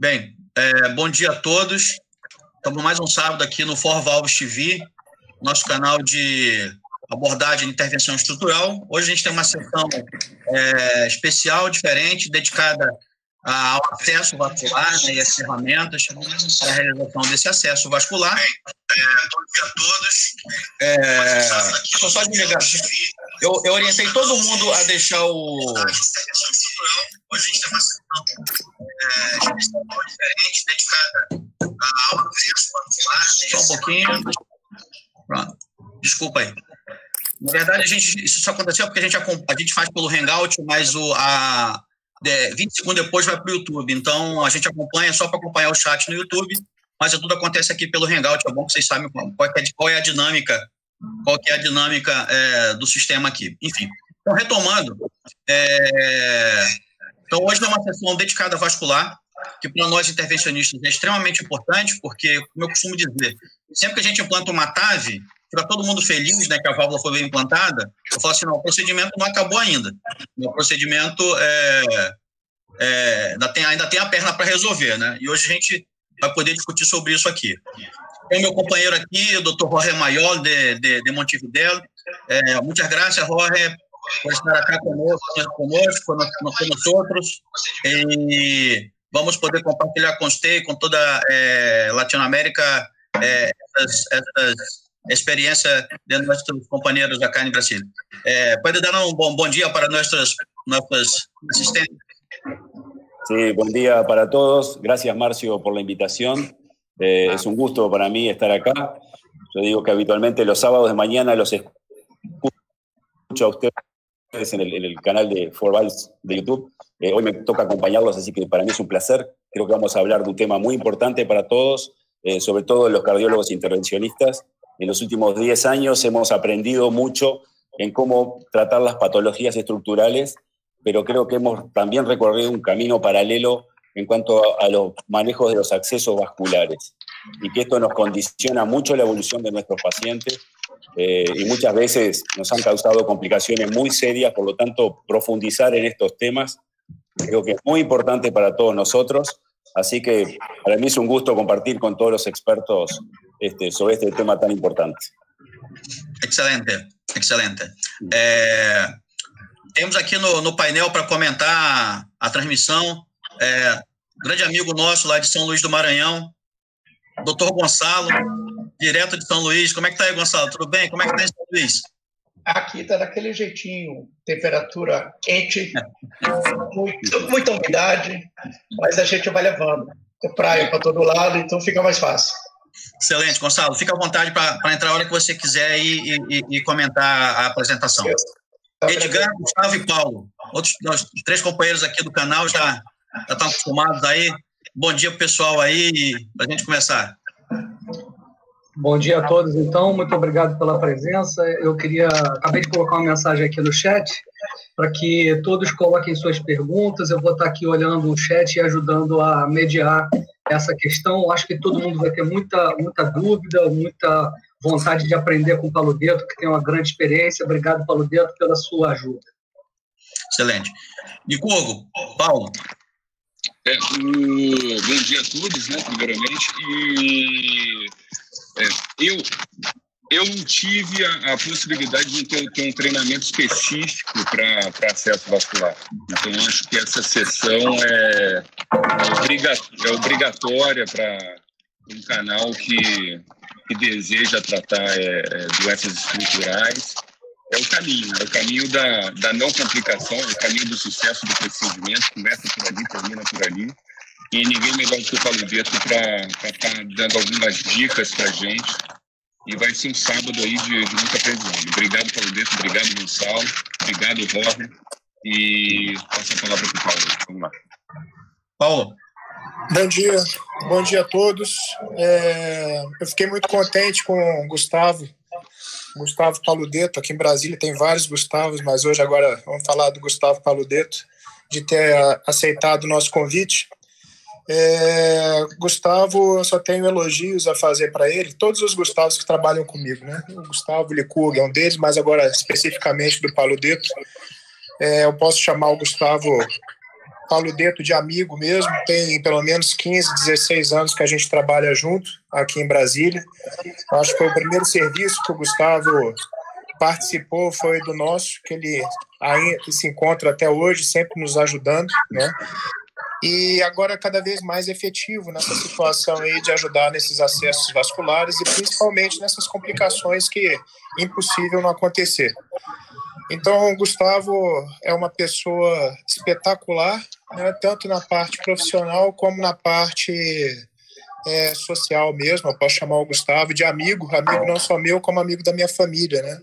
Bem, é, bom dia a todos. Estamos mais um sábado aqui no For Valves TV, nosso canal de abordagem de intervenção estrutural. Hoje a gente tem uma sessão é, especial, diferente, dedicada ao acesso vascular né, e as ferramentas para a realização desse acesso vascular. É, bom dia a todos. É, só desligar. Eu, eu orientei todo mundo a deixar o. Hoje a gente diferente, dedicada vascular. Né, só um pouquinho. Pronto. Desculpa aí. Na verdade, a gente, isso só aconteceu porque a gente, a gente faz pelo Hangout, mas o, a, é, 20 segundos depois vai para o YouTube. Então, a gente acompanha só para acompanhar o chat no YouTube, mas tudo acontece aqui pelo Hangout. É bom que vocês sabem qual é, qual é a dinâmica, qual é a dinâmica é, do sistema aqui. Enfim, então, retomando, é, então hoje é uma sessão dedicada à vascular, que para nós intervencionistas é extremamente importante, porque, como eu costumo dizer, sempre que a gente implanta uma TAV, para todo mundo feliz, né, que a válvula foi bem implantada, eu falo assim, não, o procedimento não acabou ainda. O procedimento é, é, ainda, tem, ainda tem a perna para resolver, né? E hoje a gente vai poder discutir sobre isso aqui. Tem meu companheiro aqui, o Dr. Jorge Maiol, de, de, de Montevideo. É, muitas graças, Jorge, por estar aqui conosco, conosco nós outros. E vamos poder compartilhar com você, com toda é, Latinoamérica, é, essas, essas experiência de nossos companheiros acá em Brasil. Eh, ¿Puede dar un buen, buen día para nuestros, nuestros asistentes? Sí, buen día para todos. Gracias, Marcio, por la invitación. Eh, es un gusto para mí estar acá. Yo digo que habitualmente los sábados de mañana los escucho a ustedes en el, en el canal de Forvals de YouTube. Eh, hoy me toca acompañarlos, así que para mí es un placer. Creo que vamos a hablar de un tema muy importante para todos, eh, sobre todo los cardiólogos intervencionistas, en los últimos 10 años hemos aprendido mucho en cómo tratar las patologías estructurales, pero creo que hemos también recorrido un camino paralelo en cuanto a, los manejos de los accesos vasculares y que esto nos condiciona mucho la evolución de nuestros pacientes eh, y muchas veces nos han causado complicaciones muy serias, por lo tanto profundizar en estos temas creo que es muy importante para todos nosotros, así que para mí es un gusto compartir con todos los expertos este, sobre este tema tan importante. Excelente, excelente. É, temos aqui no, no painel para comentar a transmissão, é, grande amigo nosso lá de São Luís do Maranhão, doutor Gonçalo, direto de São Luís. Como é que está aí, Gonçalo? Tudo bem? Como é que está em São Luís? Aqui está daquele jeitinho, temperatura quente, muito, muita umidade, mas a gente vai levando. Tem praia para todo lado, então fica mais fácil. Excelente, Gonçalo. Fica à vontade para entrar a hora que você quiser e, e, e comentar a apresentação. Edgar, Gustavo e Paulo. Outros nós, três companheiros aqui do canal já, já estão acostumados aí. Bom dia pessoal aí, para a gente começar. Bom dia a todos, então. Muito obrigado pela presença. Eu queria. Acabei de colocar uma mensagem aqui no chat para que todos coloquem suas perguntas. Eu vou estar aqui olhando o chat e ajudando a mediar essa questão. Acho que todo mundo vai ter muita, muita dúvida, muita vontade de aprender com o Paulo Deto, que tem uma grande experiência. Obrigado, Paulo Deto, pela sua ajuda. Excelente. Nicogo, Paulo. É, bom dia a todos, né, primeiramente. E é, eu eu não tive a, a possibilidade de ter, ter, um treinamento específico para acesso vascular. Então, acho que essa sessão é, obriga, é obrigatória para um canal que, que deseja tratar é, é, doenças estruturais. É o caminho, é o caminho da, da não complicação, é o caminho do sucesso do procedimento. Começa por ali, termina por ali. E ninguém melhor do que o Paulo Beto para estar tá dando algumas dicas para a gente e vai ser um sábado aí de, de muita aprendizagem. Obrigado, Paulo Beto, obrigado, Gonçalo, obrigado, Jorge, e passo a palavra para o Paulo. Vamos lá. Paulo. Bom dia, bom dia a todos. É, eu fiquei muito contente com o Gustavo, Gustavo Paludeto, aqui em Brasília tem vários Gustavos, mas hoje agora vamos falar do Gustavo Paludeto, de ter aceitado o nosso convite. É, Gustavo, eu só tenho elogios a fazer para ele, todos os Gustavos que trabalham comigo, né? O Gustavo Licurg é um deles, mas agora especificamente do Paulo Deto, é, eu posso chamar o Gustavo Paludeto de amigo mesmo, tem pelo menos 15, 16 anos que a gente trabalha junto aqui em Brasília. Acho que foi o primeiro serviço que o Gustavo participou, foi do nosso, que ele ainda se encontra até hoje, sempre nos ajudando, né? E agora cada vez mais efetivo nessa situação aí de ajudar nesses acessos vasculares e principalmente nessas complicações que é impossível não acontecer. Então, o Gustavo é uma pessoa espetacular, né, tanto na parte profissional como na parte é, social mesmo. Eu posso chamar o Gustavo de amigo, amigo não só meu, como amigo da minha família, né?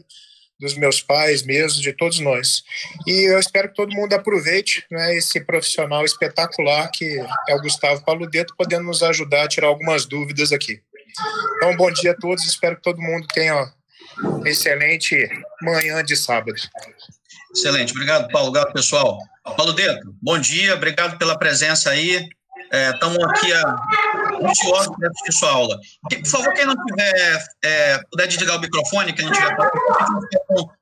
dos meus pais mesmo, de todos nós. E eu espero que todo mundo aproveite né, esse profissional espetacular que é o Gustavo Paludeto, podendo nos ajudar a tirar algumas dúvidas aqui. Então, bom dia a todos, espero que todo mundo tenha uma excelente manhã de sábado. Excelente, obrigado, Paulo. Obrigado, pessoal. Paulo Deto, bom dia, obrigado pela presença aí. Estamos é, aqui ansiosos para assistir sua aula. Por favor, quem não tiver, é, puder desligar o microfone, que a gente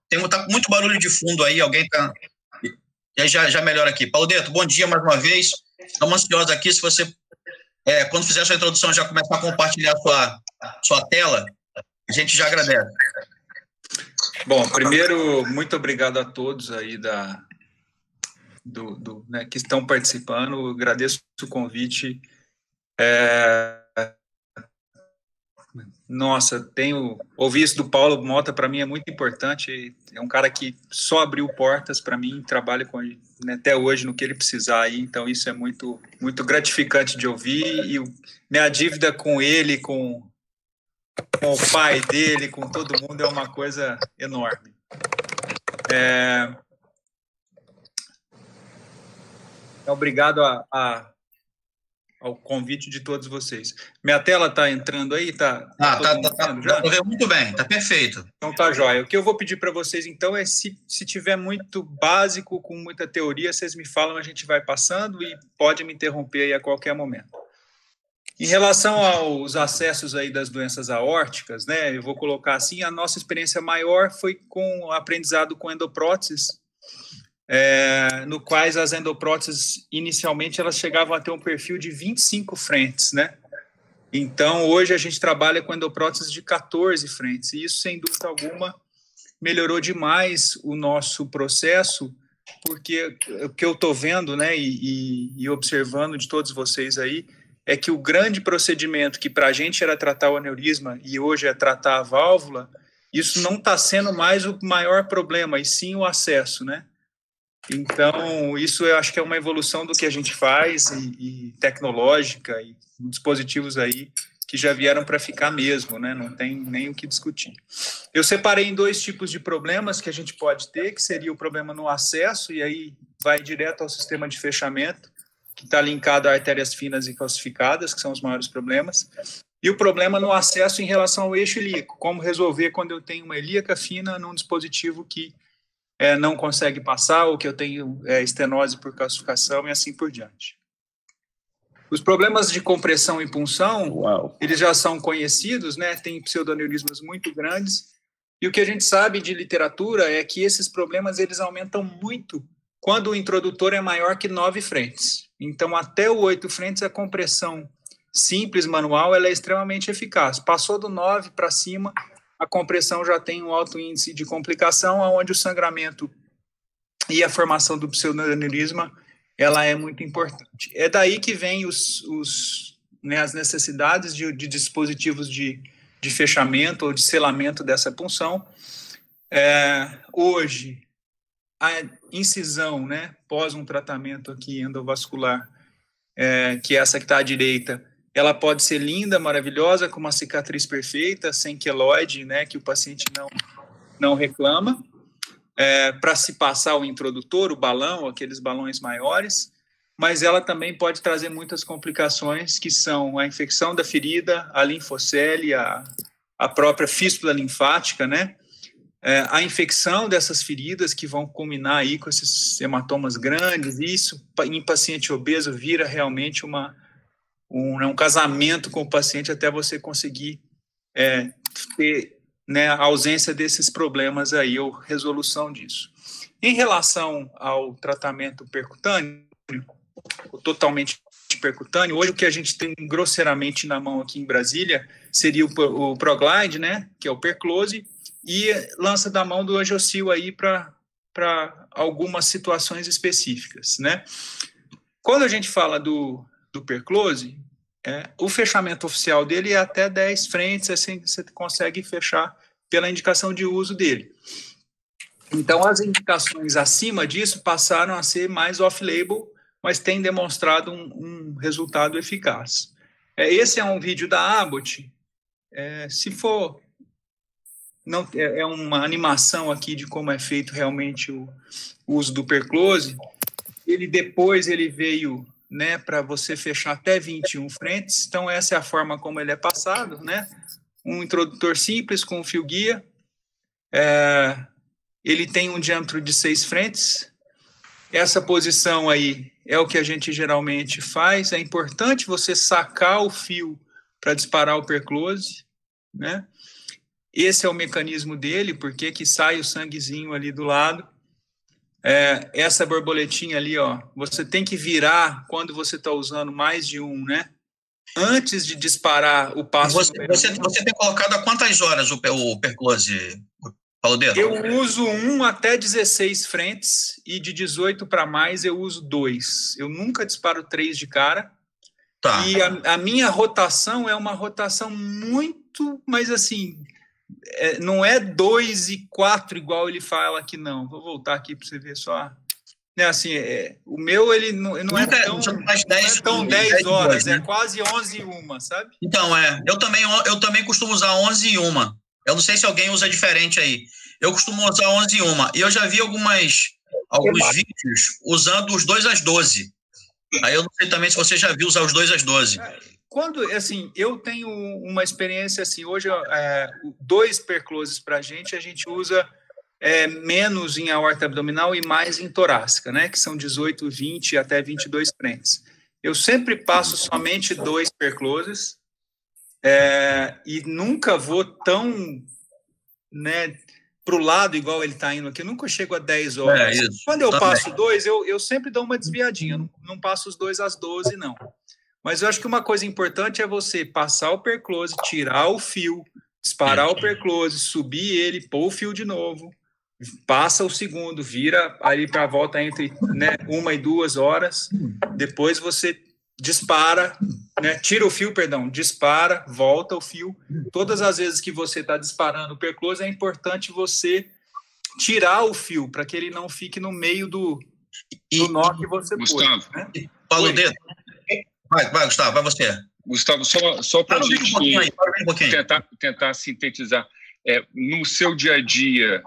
tem muito, muito barulho de fundo aí, alguém está. Já, já melhora aqui. Paulo Deto, bom dia mais uma vez. Estamos ansiosos aqui. Se você, é, quando fizer a sua introdução, já começar a compartilhar sua, sua tela, a gente já agradece. Bom, primeiro, muito obrigado a todos aí da, do, do né, que estão participando. agradeço o convite. É... Nossa, tenho ouvi isso do Paulo Mota para mim é muito importante. É um cara que só abriu portas para mim, trabalho com né, até hoje no que ele precisar aí. Então isso é muito muito gratificante de ouvir e minha dívida com ele, com, com o pai dele, com todo mundo é uma coisa enorme. É, é obrigado a, a, ao convite de todos vocês. Minha tela está entrando aí? Tá, ah, tá, tá, tá, já? tá muito bem, tá perfeito. Então tá jóia. O que eu vou pedir para vocês então é se, se tiver muito básico, com muita teoria, vocês me falam, a gente vai passando e pode me interromper aí a qualquer momento. Em relação aos acessos aí das doenças aórticas, né, eu vou colocar assim, a nossa experiência maior foi com aprendizado com endopróteses, é, no quais as endopróteses inicialmente elas chegavam a ter um perfil de 25 frentes, né? Então hoje a gente trabalha com endopróteses de 14 frentes e isso sem dúvida alguma melhorou demais o nosso processo porque o que eu estou vendo, né, e, e, e, observando de todos vocês aí é que o grande procedimento que para a gente era tratar o aneurisma e hoje é tratar a válvula, isso não está sendo mais o maior problema e sim o acesso, né? Então, isso eu acho que é uma evolução do que a gente faz e, e tecnológica e dispositivos aí que já vieram para ficar mesmo, né? Não tem nem o que discutir. Eu separei em dois tipos de problemas que a gente pode ter, que seria o problema no acesso e aí vai direto ao sistema de fechamento, que está linkado a artérias finas e calcificadas, que são os maiores problemas. E o problema no acesso em relação ao eixo ilíaco, como resolver quando eu tenho uma ilíaca fina num dispositivo que é, não consegue passar ou que eu tenho é, estenose por calcificação e assim por diante. Os problemas de compressão e punção, Uau. eles já são conhecidos, né? Tem pseudoneurismos muito grandes. E o que a gente sabe de literatura é que esses problemas eles aumentam muito quando o introdutor é maior que nove frentes. Então, até o oito frentes, a compressão simples manual ela é extremamente eficaz. Passou do nove para cima, a compressão já tem um alto índice de complicação, onde o sangramento e a formação do pseudoneurisma ela é muito importante. É daí que vem os, os né, as necessidades de, de dispositivos de, de, fechamento ou de selamento dessa punção. É, hoje, a incisão, né, pós um tratamento aqui endovascular, é, que é essa que está à direita, ela pode ser linda, maravilhosa, com uma cicatriz perfeita, sem queloide, né, que o paciente não, não reclama, é, para se passar o introdutor, o balão, aqueles balões maiores, mas ela também pode trazer muitas complicações, que são a infecção da ferida, a linfocele, a, a própria fístula linfática, né, é, a infecção dessas feridas que vão culminar aí com esses hematomas grandes, isso em paciente obeso vira realmente uma um, né, um casamento com o paciente até você conseguir é, ter né, a ausência desses problemas aí, ou resolução disso. Em relação ao tratamento percutâneo, totalmente percutâneo. Hoje o que a gente tem grosseiramente na mão aqui em Brasília seria o, o Proglide, né, que é o Perclose, e lança da mão do Angiocil aí para algumas situações específicas, né. Quando a gente fala do, do Perclose, é, o fechamento oficial dele é até 10 frentes, assim você consegue fechar pela indicação de uso dele. Então, as indicações acima disso passaram a ser mais off-label, mas têm demonstrado um, um resultado eficaz. É, esse é um vídeo da Abbott. É, se for. Não, é, é, uma animação aqui de como é feito realmente o, o uso do perclose. Ele depois ele veio né, para você fechar até 21 frentes. Então, essa é a forma como ele é passado, né? Um introdutor simples com fio guia. É, ele tem um diâmetro de seis frentes. Essa posição aí é o que a gente geralmente faz. É importante você sacar o fio para disparar o perclose, né? Esse é o mecanismo dele, porque que sai o sanguezinho ali do lado. É, essa borboletinha ali, ó, você tem que virar quando você está usando mais de um, né? Antes de disparar o passo. Você, você, você, tem colocado a quantas horas o, o perclose, Paulo Dedo? Eu uso um até 16 frentes e de 18 para mais eu uso dois. Eu nunca disparo três de cara. Tá. E a, a minha rotação é uma rotação muito, mas assim, é, não é dois e quatro igual ele fala aqui não. Vou voltar aqui para você ver só. É assim, é, o meu ele não, não é tão, não 10, é tão 10, 10 horas, 2, né? é quase 11 e uma, sabe? Então, é, eu também, eu também costumo usar 11 e uma. Eu não sei se alguém usa diferente aí. Eu costumo usar 11 e uma. E eu já vi algumas, alguns vídeos usando os 2 às 12. Aí eu não sei também se você já viu usar os 2 às 12. É, quando, assim, eu tenho uma experiência assim, hoje, é, dois percloses para a gente, a gente usa é, menos em aorta abdominal e mais em torácica, né? Que são 18, 20 até 22 frentes. Eu sempre passo somente dois percloses, é, e nunca vou tão né, para o lado igual ele está indo aqui. Eu nunca chego a 10 horas. É Quando eu também. passo dois, eu, eu sempre dou uma desviadinha. Não, não passo os dois às 12, não. Mas eu acho que uma coisa importante é você passar o perclose, tirar o fio, disparar o perclose, subir ele, pôr o fio de novo, passa o segundo, vira ali para a volta entre né, uma e duas horas. Depois você dispara, né? Tira o fio, perdão, dispara, volta o fio. Todas as vezes que você está disparando o perclose, é importante você tirar o fio para que ele não fique no meio do, do nó que você Gustavo, pôs. Né? Paulo Dedo. Vai, vai, Gustavo, vai você. Gustavo, só, só para a gente um um tentar, tentar sintetizar. É, no seu dia a dia,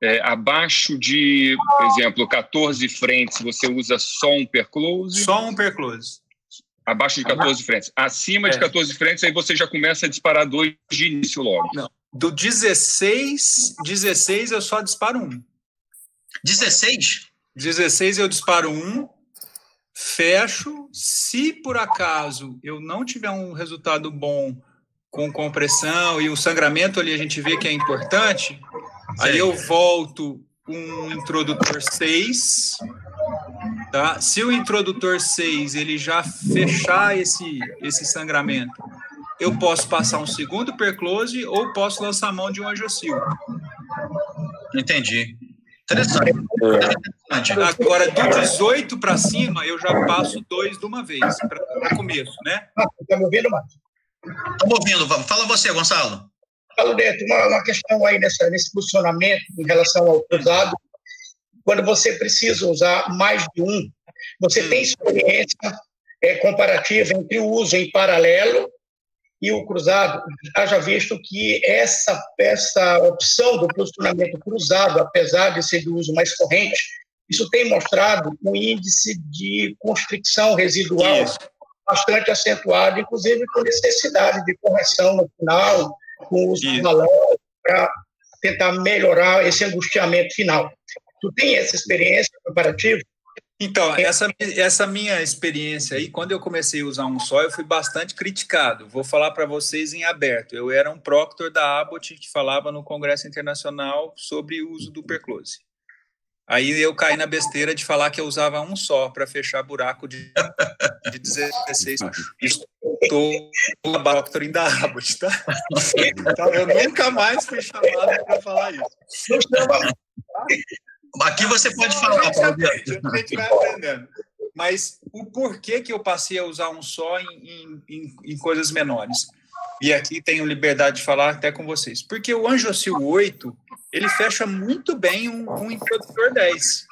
é, abaixo de, por exemplo, 14 frentes, você usa só um perclose? Só um perclose. Abaixo de 14 Abaixo. frentes. Acima é. de 14 frentes, aí você já começa a disparar dois de início logo. Não. Do 16, 16 eu só disparo um. 16? 16 eu disparo um, fecho. Se por acaso eu não tiver um resultado bom com compressão e o sangramento ali a gente vê que é importante, aí eu volto um introdutor 6 Tá? Se o introdutor 6 ele já fechar esse, esse sangramento, eu posso passar um segundo perclose ou posso lançar a mão de um angiocil. Entendi. Interessante. Agora, do 18 para cima, eu já passo dois de uma vez, para começo, né? Está me ouvindo, Márcio? Estamos ouvindo. Fala você, Gonçalo. Paulo Neto, uma, uma questão aí nessa, nesse posicionamento em relação ao cruzado quando você precisa usar mais de um, você tem experiência é, comparativa entre o uso em paralelo e o cruzado. Haja visto que essa, essa opção do posicionamento cruzado, apesar de ser do uso mais corrente, isso tem mostrado um índice de constricção residual isso. bastante acentuado, inclusive com necessidade de correção no final, com o uso do balão, para tentar melhorar esse angustiamento final. Tu tem essa experiência comparativa? Então, essa, essa minha experiência aí, quando eu comecei a usar um só, eu fui bastante criticado. Vou falar para vocês em aberto. Eu era um proctor da Abbott que falava no Congresso Internacional sobre o uso do perclose. Aí eu caí na besteira de falar que eu usava um só para fechar buraco de, de 16. Estou a Doctoring da Abbott, tá? Então eu nunca mais fui chamado para falar isso. Aqui você pode falar, Paulo. A gente vai aprendendo. Mas o porquê que eu passei a usar um só em, em, em coisas menores? E aqui tenho liberdade de falar até com vocês. Porque o Angiocil 8, ele fecha muito bem um, um introdutor 10. Se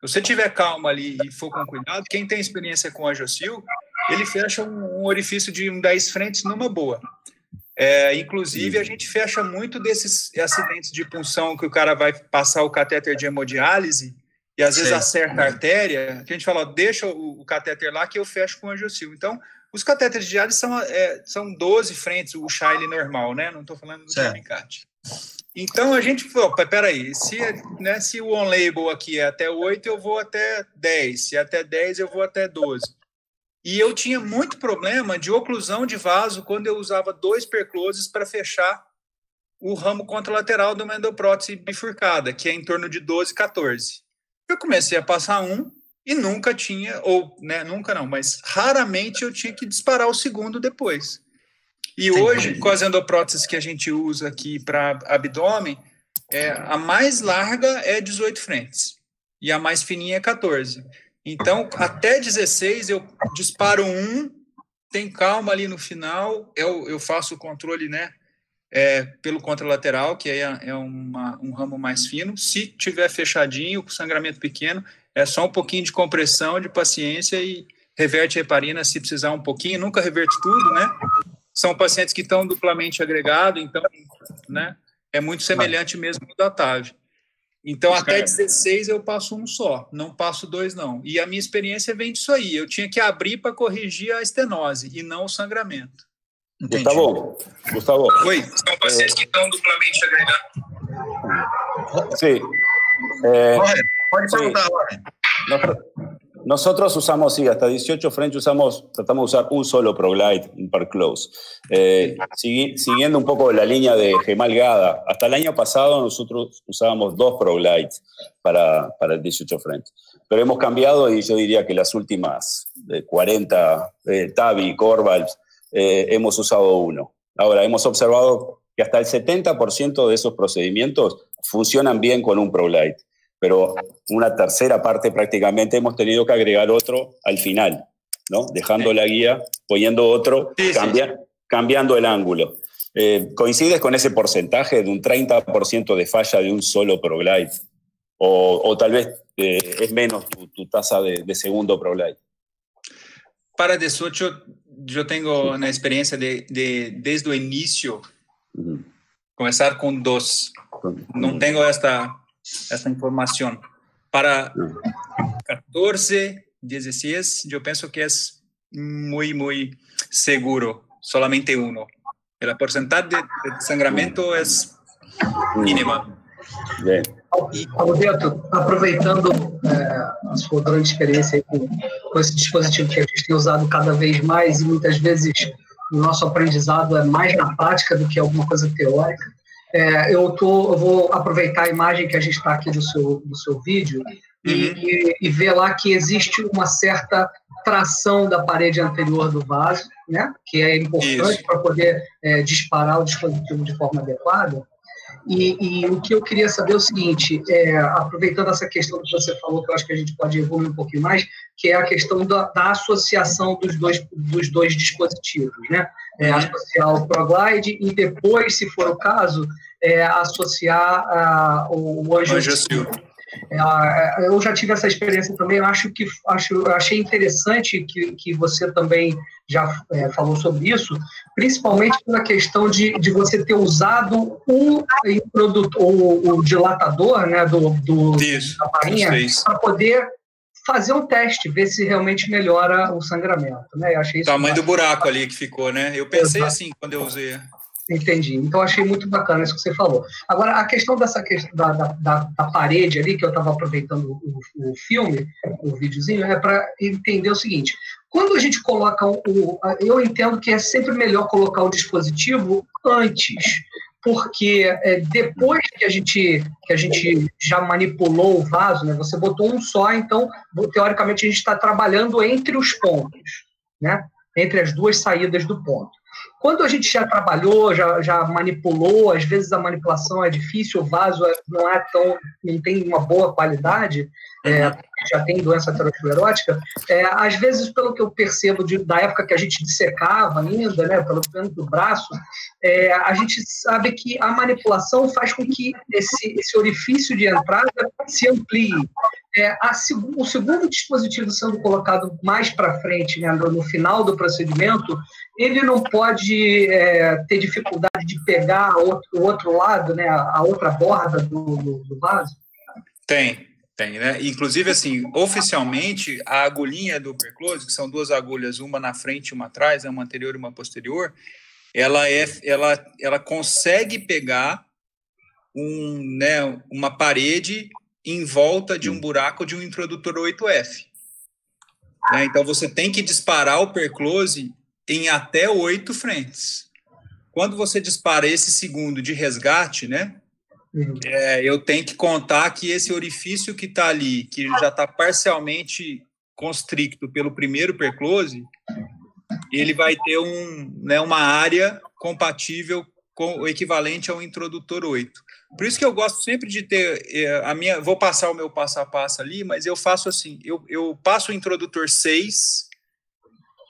você tiver calma ali e for com cuidado, quem tem experiência com Angiocil, ele fecha um, um orifício de um 10 frentes numa boa. É, inclusive, a gente fecha muito desses acidentes de punção que o cara vai passar o catéter de hemodiálise e às vezes acerta a artéria, que a gente fala, ó, deixa o, o catéter lá que eu fecho com o angiocil. Então, os catéteres de diálise são, é, são 12 frentes, o Shile normal, né? Não estou falando do Alicate. Então a gente falou, peraí, se, né, se o on-label aqui é até 8, eu vou até 10. Se é até 10, eu vou até 12. E eu tinha muito problema de oclusão de vaso quando eu usava dois percloses para fechar o ramo contralateral de uma endoprótese bifurcada, que é em torno de 12, 14. Eu comecei a passar um, e nunca tinha, ou né, nunca não, mas raramente eu tinha que disparar o segundo depois. E Entendi. hoje, com as endopróteses que a gente usa aqui para abdômen, é, a mais larga é 18 frentes e a mais fininha é 14. Então, até 16 eu disparo um, tem calma ali no final, eu, eu faço o controle, né? É, pelo contralateral, que aí é, é uma, um ramo mais fino. Se tiver fechadinho, com sangramento pequeno, é só um pouquinho de compressão, de paciência e reverte a heparina se precisar um pouquinho. Nunca reverte tudo, né? São pacientes que estão duplamente agregados, então, né? É muito semelhante mesmo ao da TAV. Então, até 16 eu passo um só, não passo dois, não. E a minha experiência vem disso aí. Eu tinha que abrir para corrigir a estenose e não o sangramento. Entendi. Gustavo, Gustavo. Oi, são pacientes que estão duplamente agregados. Sim. É, nosotros usamos, sí, hasta 18 French usamos, tratamos de usar un solo ProGlide, un par close. Eh, siguiendo un poco la línea de Gemal Gada, hasta el año pasado nosotros usábamos dos ProGlides para, para el 18 French. Pero hemos cambiado y yo diría que las últimas 40, eh, Tavi, Corvals, eh, hemos usado uno. Ahora, hemos observado que hasta el 70% de esos procedimientos funcionan bien con un ProGlide pero una tercera parte prácticamente hemos tenido que agregar otro al final, ¿no? Dejando la guía, poniendo otro, cambiando el ángulo. Eh, ¿Coincides con ese porcentaje de un 30% de falla de un solo ProGlide? O, o tal vez eh, es menos tu, tasa de, segundo ProGlide. Para 18, yo tengo una experiencia de, desde el inicio, comenzar con dos. No tengo esta essa informação. Para 14, 16, eu penso que é muito, muito seguro, solamente um. A porcentagem de sangramento é mínima. Bem. Alberto, aproveitando é, a sua grande experiência com, com esse dispositivo que a gente tem usado cada vez mais e muitas vezes o nosso aprendizado é mais na prática do que alguma coisa teórica. É, eu, tô, eu vou aproveitar a imagem que a gente está aqui do seu, do seu vídeo uhum. e, e, ver lá que existe uma certa tração da parede anterior do vaso, né? que é importante para poder é, disparar o dispositivo de forma adequada. E, e, o que eu queria saber é o seguinte, é, aproveitando essa questão que você falou, que eu acho que a gente pode evoluir um pouquinho mais, que é a questão da, da associação dos dois, dos dois dispositivos, né? É, associar o ProGlide e depois, se for o caso, é, associar a, o, o Anjo é, eu já tive essa experiência também. Eu acho que acho, achei interessante que, que você também já é, falou sobre isso, principalmente pela questão de, de você ter usado um produto, o, o dilatador né, do, do isso, da farinha para poder fazer um teste, ver se realmente melhora o sangramento. Né? Eu achei isso tamanho do buraco ali que ficou, né? Eu pensei Exato. assim quando eu usei. Entendi. Então achei muito bacana isso que você falou. Agora, a questão dessa questão da, da, da parede ali, que eu estava aproveitando o, o, filme, o videozinho, é para entender o seguinte: quando a gente coloca o. Eu entendo que é sempre melhor colocar o dispositivo antes porque é, depois que a gente que a gente já manipulou o vaso, né, você botou um só, então teoricamente a gente está trabalhando entre os pontos, né, entre as duas saídas do ponto. Quando a gente já trabalhou, já, já manipulou, às vezes a manipulação é difícil, o vaso é, não é tão, não tem uma boa qualidade, é, já tem doença aterosclerótica, é, às vezes, pelo que eu percebo de, da época que a gente dissecava ainda, né, pelo menos do braço, é, a gente sabe que a manipulação faz com que esse, esse orifício de entrada se amplie. É, a, o segundo dispositivo sendo colocado mais para frente, né, no, no, final do procedimento, ele não pode é, ter dificuldade de pegar o outro lado, né, a, outra borda do, do, do vaso? Tem, tem, né? Inclusive, assim, oficialmente, a agulhinha do perclose, que são duas agulhas, uma na frente e uma atrás, né, uma anterior e uma posterior, ela, é, ela, ela consegue pegar um, né, uma parede em volta de um buraco de um introdutor 8F. Né? Então, você tem que disparar o perclose em até oito frentes. Quando você dispara esse segundo de resgate, né, Uhum. É, eu tenho que contar que esse orifício que está ali, que já está parcialmente constricto pelo primeiro perclose, ele vai ter um, né, uma área compatível com o equivalente ao introdutor 8. Por isso que eu gosto sempre de ter é, a minha. Vou passar o meu passo a passo ali, mas eu faço assim: eu, eu passo o introdutor 6,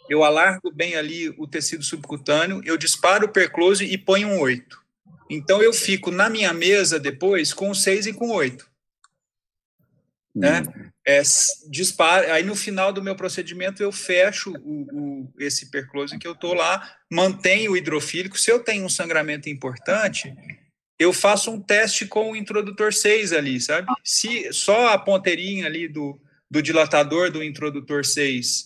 eu alargo bem ali o tecido subcutâneo, eu disparo o perclose e ponho um 8. Então eu fico na minha mesa depois com seis e com oito. Né? Hum. É, dispara, aí no final do meu procedimento eu fecho o, o, esse perclose que eu estou lá, mantenho o hidrofílico. Se eu tenho um sangramento importante, eu faço um teste com o introdutor 6 ali, sabe? Se só a ponteirinha ali do, do dilatador do introdutor 6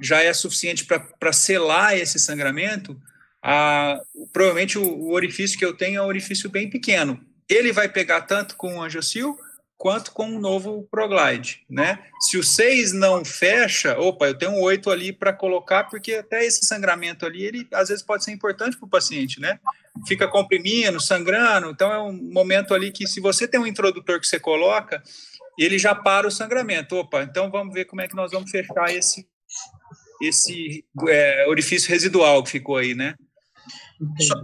já é suficiente para selar esse sangramento, ah, provavelmente o, o, orifício que eu tenho é um orifício bem pequeno. Ele vai pegar tanto com o angiocil quanto com o novo Proglide, né? Se o 6 não fecha, opa, eu tenho um 8 ali para colocar, porque até esse sangramento ali, ele às vezes pode ser importante para o paciente, né? Fica comprimindo, sangrando, então é um momento ali que se você tem um introdutor que você coloca, ele já para o sangramento. Opa, então vamos ver como é que nós vamos fechar esse esse é, orifício residual que ficou aí, né? Só,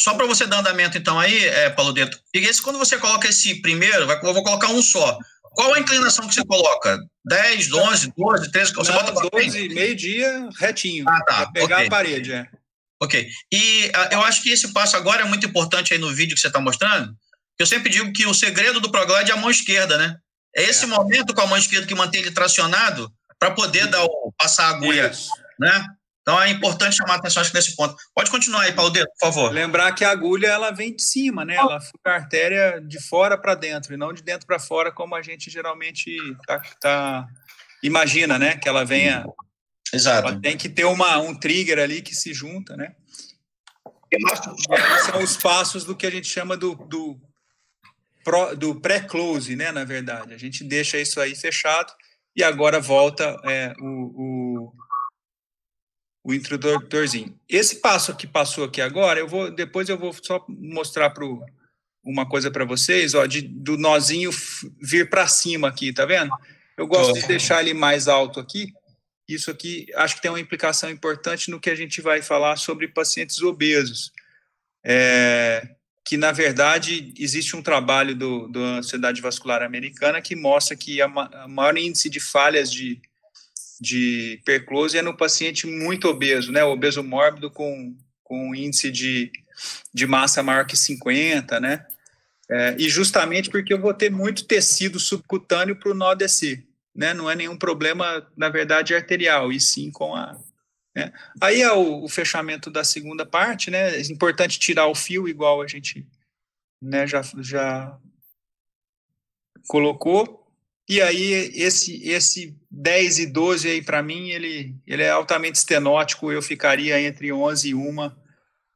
só para você dar andamento, então, aí, é, Paulo Deto, esse, quando você coloca esse primeiro, vai, eu vou colocar um só. Qual a inclinação que você coloca? 10, 11, 12, 13? Você Não, bota 12, meio-dia, retinho. Ah, tá. pegar okay. a parede, é. Ok. E uh, eu acho que esse passo agora é muito importante aí no vídeo que você está mostrando. Eu sempre digo que o segredo do Proglide é a mão esquerda, né? É esse é. momento com a mão esquerda que mantém ele tracionado para poder dar o, passar a agulha, Isso. né? Então é importante chamar a atenção acho, nesse ponto. Pode continuar aí, Paulo Dedo, por favor. Lembrar que a agulha ela vem de cima, né? Ela fica a artéria de fora para dentro e não de dentro para fora, como a gente geralmente tá, tá, imagina, né? Que ela venha. Exato. Ela tem que ter uma, um trigger ali que se junta, né? São os passos do que a gente chama do, do, do pré-close, né? Na verdade, a gente deixa isso aí fechado e agora volta é, o, o o introdutorzinho. Esse passo que passou aqui agora, eu vou depois eu vou só mostrar pro, uma coisa para vocês, ó, de, do nozinho vir para cima aqui, tá vendo? Eu gosto de deixar ele mais alto aqui. Isso aqui acho que tem uma implicação importante no que a gente vai falar sobre pacientes obesos. É, que na verdade existe um trabalho do, da Sociedade Vascular Americana que mostra que a, maior índice de falhas de de hiperclose é no paciente muito obeso, né, obeso mórbido com, com índice de, de massa maior que 50, né, é, e justamente porque eu vou ter muito tecido subcutâneo para o nó descer, né, não é nenhum problema, na verdade, arterial, e sim com a... Né. Aí é o, o, fechamento da segunda parte, né, é importante tirar o fio, igual a gente né, já, já colocou, e aí, esse, esse 10 e 12 aí, para mim, ele, ele é altamente estenótico. Eu ficaria entre 11 e 1.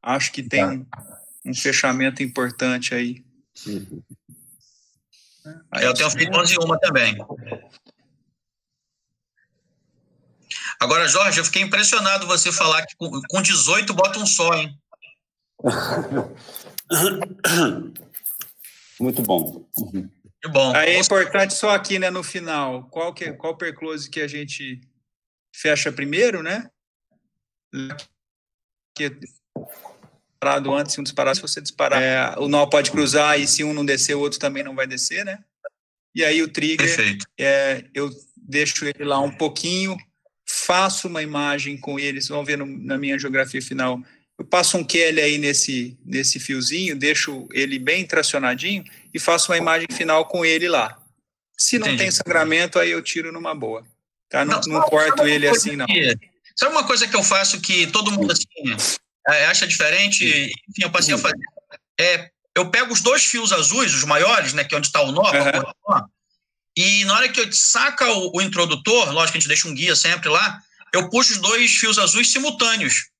Acho que tem um, um fechamento importante aí. Uhum. Aí, eu tenho feito 11 e 1 também. Agora, Jorge, eu fiquei impressionado você falar que com 18 bota um só, hein? Muito bom. Que bom. Aí é importante só aqui, né, no final, qual que qual perclose que a gente fecha primeiro, né? Que parado antes, se um disparar, se você disparar, é, o nó pode cruzar e se um não descer, o outro também não vai descer, né? E aí o trigger, Perfeito. é, eu deixo ele lá um pouquinho, faço uma imagem com ele, vocês vão ver no, na minha geografia final, eu passo um Kelly aí nesse, nesse fiozinho, deixo ele bem tracionadinho e faço uma imagem final com ele lá. Se não Entendi. tem sangramento, aí eu tiro numa boa. Tá? Não, não, não corto ele assim, não. Que, sabe uma coisa que eu faço que todo mundo assim, é, acha diferente? Enfim, eu passei a fazer. É, eu pego os dois fios azuis, os maiores, né, que é onde está o nó, uhum. E na hora que eu saca o, o introdutor, lógico que a gente deixa um guia sempre lá, eu puxo os dois fios azuis simultâneos.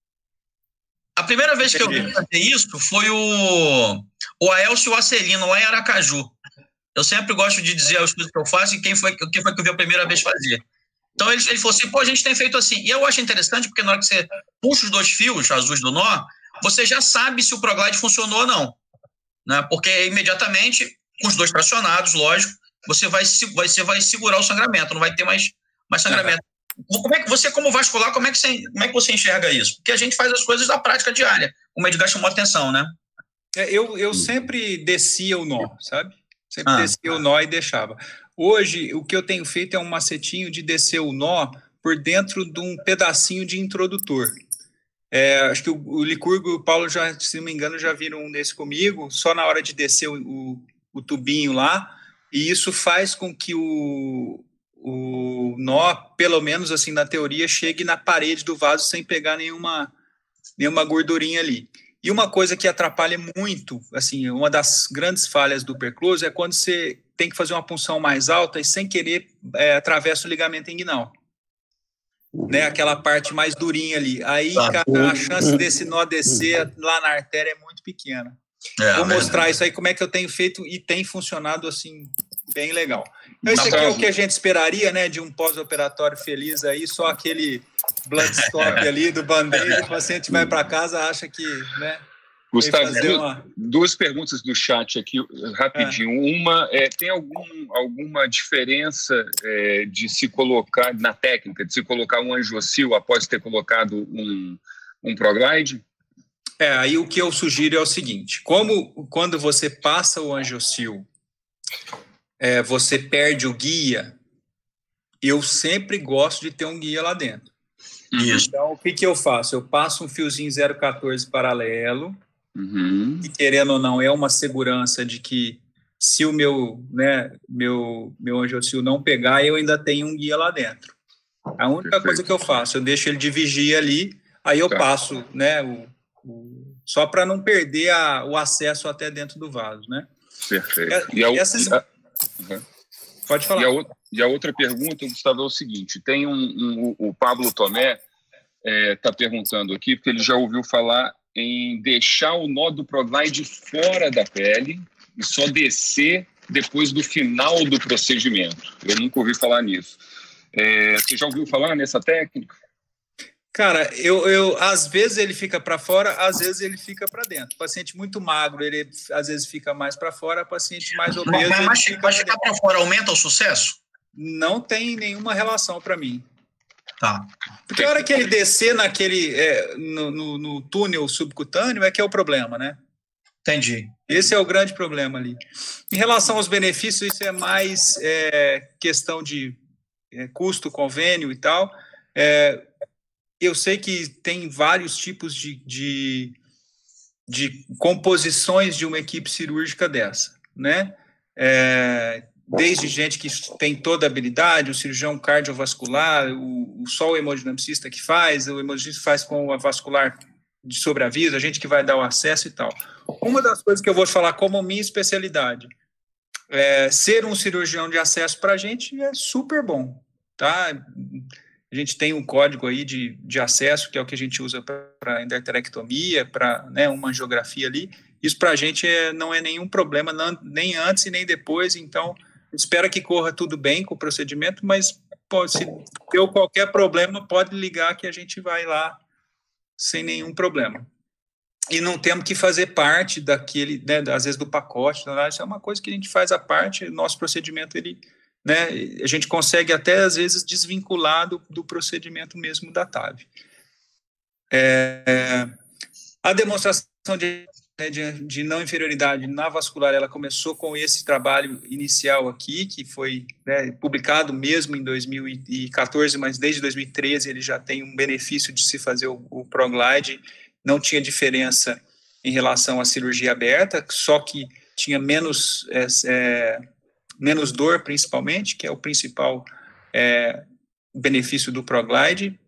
A primeira vez que eu vi fazer isso foi o, o Aelcio Acelino, lá em Aracaju. Eu sempre gosto de dizer as coisas que eu faço e quem foi, quem foi que eu vi a primeira vez fazer. Então ele, ele falou assim: pô, a gente tem feito assim. E eu acho interessante porque na hora que você puxa os dois fios azuis do nó, você já sabe se o ProGlide funcionou ou não. Né? Porque imediatamente, com os dois tracionados, lógico, você vai, você vai segurar o sangramento, não vai ter mais, mais sangramento. Como é que você, como vascular, como é, que você, como é que você enxerga isso? Porque a gente faz as coisas da prática diária. O Medgar chamou atenção, né? É, eu, eu sempre descia o nó, sabe? Sempre ah. descia o nó e deixava. Hoje, o que eu tenho feito é um macetinho de descer o nó por dentro de um pedacinho de introdutor. É, acho que o, o Licurgo e o Paulo, já, se não me engano, já viram um desse comigo, só na hora de descer o, o, o tubinho lá, e isso faz com que o, o nó, pelo menos assim na teoria, chegue na parede do vaso sem pegar nenhuma, nenhuma gordurinha ali. E uma coisa que atrapalha muito, assim, uma das grandes falhas do perclose é quando você tem que fazer uma punção mais alta e sem querer é, atravessa o ligamento inguinal. Né, aquela parte mais durinha ali. Aí, tá. cara, a chance desse nó descer lá na artéria é muito pequena. É, Vou mostrar isso aí, como é que eu tenho feito e tem funcionado assim, bem legal. Então, isso aqui é o que a gente esperaria, né, de um pós-operatório feliz aí, só aquele bloodstop ali do band-aid, o paciente vai para casa, acha que, né, Gustavo, duas, uma... duas, perguntas do chat aqui, rapidinho. É. Uma, é, tem algum, alguma diferença é, de se colocar, na técnica, de se colocar um angiocil após ter colocado um, um Proglide? É, aí o que eu sugiro é o seguinte, como quando você passa o angiocil é, você perde o guia, eu sempre gosto de ter um guia lá dentro. Isso. Então, o que, que eu faço? Eu passo um fiozinho 014 paralelo, uhum. e querendo ou não, é uma segurança de que se o meu, né, meu, meu angiocil não pegar, eu ainda tenho um guia lá dentro. A única Perfeito. coisa que eu faço, eu deixo ele de vigia ali, aí eu tá. passo, né, o, o só para não perder a, o acesso até dentro do vaso, né? Perfeito. É, e a, essas, Uhum. Pode falar. E a, outra, e a, outra pergunta, Gustavo, é o seguinte: tem um, um o Pablo Tomé está é, tá perguntando aqui, porque ele já ouviu falar em deixar o nó do Proglide fora da pele e só descer depois do final do procedimento. Eu nunca ouvi falar nisso. É, você já ouviu falar nessa técnica? Cara, eu, eu às vezes ele fica para fora, às vezes ele fica para dentro. O paciente muito magro, ele às vezes fica mais para fora, paciente mais obeso. Mas, mas, fica ficar para fora aumenta o sucesso? Não tem nenhuma relação para mim. Tá. Porque a hora que ele descer naquele é, no, no, no, túnel subcutâneo é que é o problema, né? Entendi. Esse é o grande problema ali. Em relação aos benefícios, isso é mais é, questão de é, custo, convênio e tal. É, eu sei que tem vários tipos de, de, de composições de uma equipe cirúrgica dessa, né? É, desde gente que tem toda a habilidade, o cirurgião cardiovascular, o, o só o hemodinamicista que faz, o hemodinamicista faz com a vascular de sobreaviso, a gente que vai dar o acesso e tal. Uma das coisas que eu vou falar como minha especialidade, é, ser um cirurgião de acesso para a gente é super bom, tá? A gente tem um código aí de, de acesso, que é o que a gente usa para endarterectomia, para né, uma angiografia ali. Isso para a gente é, não é nenhum problema, não, nem antes e nem depois. Então, espera que corra tudo bem com o procedimento, mas se deu qualquer problema, pode ligar que a gente vai lá sem nenhum problema. e não temos que fazer parte daquele, né, às vezes do pacote, isso é uma coisa que a gente faz a parte, nosso procedimento, ele, né, a gente consegue até às vezes desvincular do, do procedimento mesmo da TAV. É, a demonstração de, né, de, de, não inferioridade na vascular, ela começou com esse trabalho inicial aqui, que foi né, publicado mesmo em 2014, mas desde 2013 ele já tem um benefício de se fazer o, o ProGlide, não tinha diferença em relação à cirurgia aberta, só que tinha menos, é, é, menos dor, principalmente, que é o principal é, benefício do ProGlide,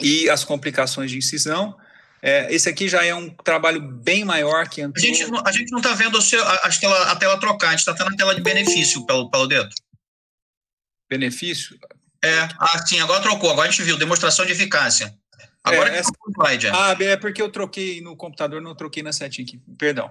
e as complicações de incisão. É, esse aqui já é um trabalho bem maior que entrou... A gente, a gente não está vendo a, seu, a, tela, a, tela, trocar, a gente está tendo a tela de benefício pelo, pelo dedo. Benefício? É, ah, sim, agora trocou, agora a gente viu, demonstração de eficácia. Agora é, essa... slide, é. Ah, é porque eu troquei no computador, não troquei na setinha aqui, perdão.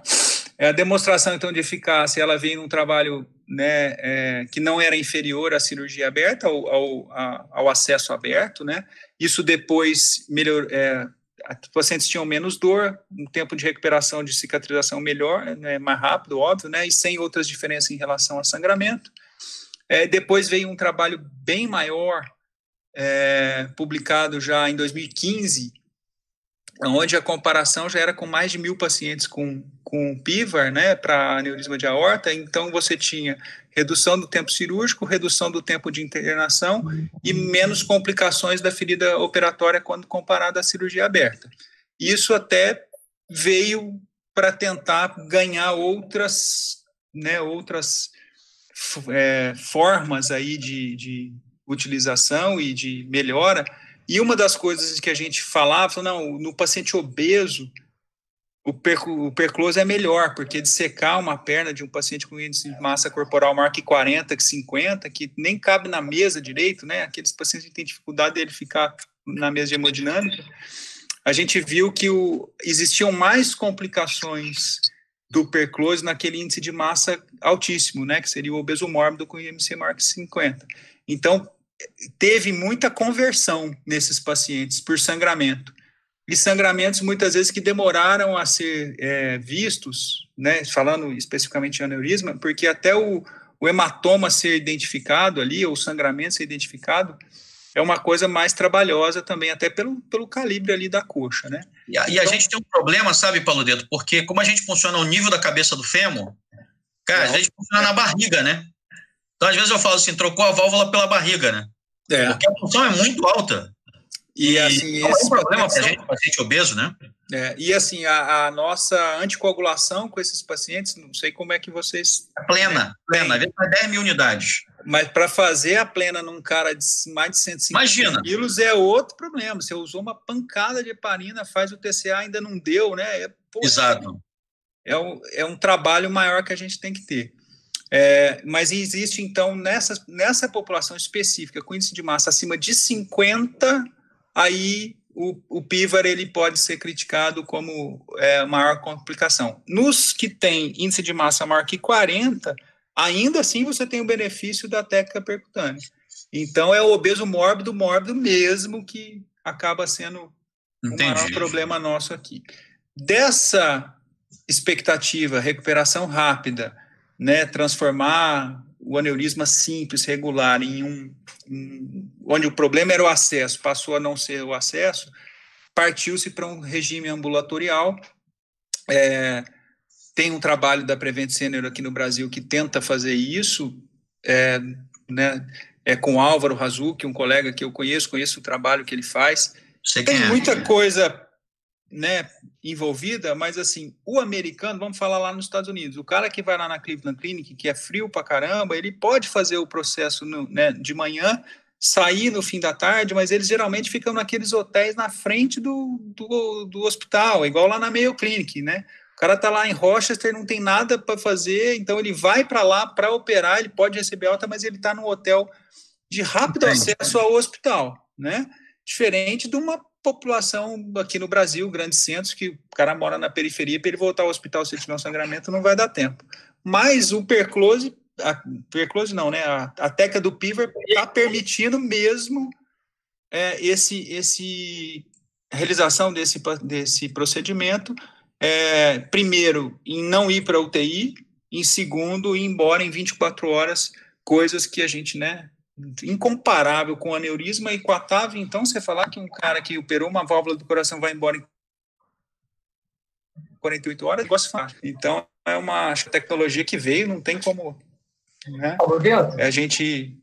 É, a demonstração, então, de eficácia, ela vem num trabalho né, é, que não era inferior à cirurgia aberta, ao, ao, ao acesso aberto, né? Isso depois melhor, é, os pacientes tinham menos dor, um tempo de recuperação de cicatrização melhor, né, mais rápido, óbvio, né? E sem outras diferenças em relação a sangramento. É, depois veio um trabalho bem maior é, publicado já em 2015, onde a comparação já era com mais de mil pacientes com, com PIVAR, né, para aneurisma de aorta, então você tinha redução do tempo cirúrgico, redução do tempo de internação e menos complicações da ferida operatória quando comparado à cirurgia aberta. Isso até veio para tentar ganhar outras, né, outras é, formas aí de, de utilização e de melhora. E uma das coisas que a gente falava, não, no paciente obeso, o, perclose o perclose é melhor, porque de secar uma perna de um paciente com índice de massa corporal maior que 40, que 50, que nem cabe na mesa direito, né? Aqueles pacientes que têm dificuldade dele ficar na mesa de hemodinâmica, a gente viu que o, existiam mais complicações do perclose naquele índice de massa altíssimo, né? Que seria o obeso mórbido com IMC maior que 50. Então, teve muita conversão nesses pacientes por sangramento. E sangramentos muitas vezes que demoraram a ser é, vistos, né, falando especificamente de aneurisma, porque até o, o hematoma ser identificado ali, ou o sangramento ser identificado, é uma coisa mais trabalhosa também, até pelo, pelo calibre ali da coxa, né? E a, então, e a então gente tem um problema, sabe, Paulo Dedo? Porque como a gente funciona ao nível da cabeça do fêmur, cara, não, a gente funciona na barriga, né? Então, às vezes eu falo assim, trocou a válvula pela barriga, né? É. Porque a função é muito alta. E, e assim, esse é um problema para a gente, paciente obeso, né? É, e assim, a, a, nossa anticoagulação com esses pacientes, não sei como é que vocês. É plena, né, plena, às vezes 10 mil unidades. Mas para fazer a plena num cara de mais de 150 Imagina. quilos é outro problema. Você usou uma pancada de heparina, faz o TCA, ainda não deu, né? É, pô, Exato. É um, é um trabalho maior que a gente tem que ter. É, mas existe, então, nessa, nessa população específica, com índice de massa acima de 50, aí o, o PIVAR ele pode ser criticado como é, maior complicação. Nos que tem índice de massa maior que 40, ainda assim você tem o benefício da técnica percutânea. Então, é o obeso mórbido, mórbido mesmo, que acaba sendo Entendi. o maior problema nosso aqui. Dessa expectativa, recuperação rápida, né, transformar o aneurisma simples, regular, em um, em, onde o problema era o acesso, passou a não ser o acesso, partiu-se para um regime ambulatorial. É, tem um trabalho da Prevent Senior aqui no Brasil que tenta fazer isso, é, né, é com Álvaro Razuki, um colega que eu conheço, conheço o trabalho que ele faz. tem é. muita coisa né, envolvida, mas assim, o americano, vamos falar lá nos Estados Unidos, o cara que vai lá na Cleveland Clinic, que é frio pra caramba, ele pode fazer o processo no, né, de manhã, sair no fim da tarde, mas eles geralmente ficam naqueles hotéis na frente do, do, do hospital, igual lá na Mayo Clinic, né? O cara tá lá em Rochester, não tem nada para fazer, então ele vai para lá para operar, ele pode receber alta, mas ele está no hotel de rápido Entendi. acesso ao hospital, né? Diferente de uma população aqui no Brasil, grandes centros, que o cara mora na periferia, para ele voltar ao hospital se ele tiver um sangramento, não vai dar tempo. Mas o perclose, a perclose não, né? A, a teca do PIVER está permitindo mesmo é, esse, esse realização desse, desse procedimento é, primeiro, em não ir para UTI, em segundo, ir embora em 24 horas, coisas que a gente, né, incomparável com o aneurisma e com a TAV, então você falar que um cara que operou uma válvula do coração vai embora em 48 horas, negócio fácil. Então, é uma tecnologia que veio, não tem como né, a gente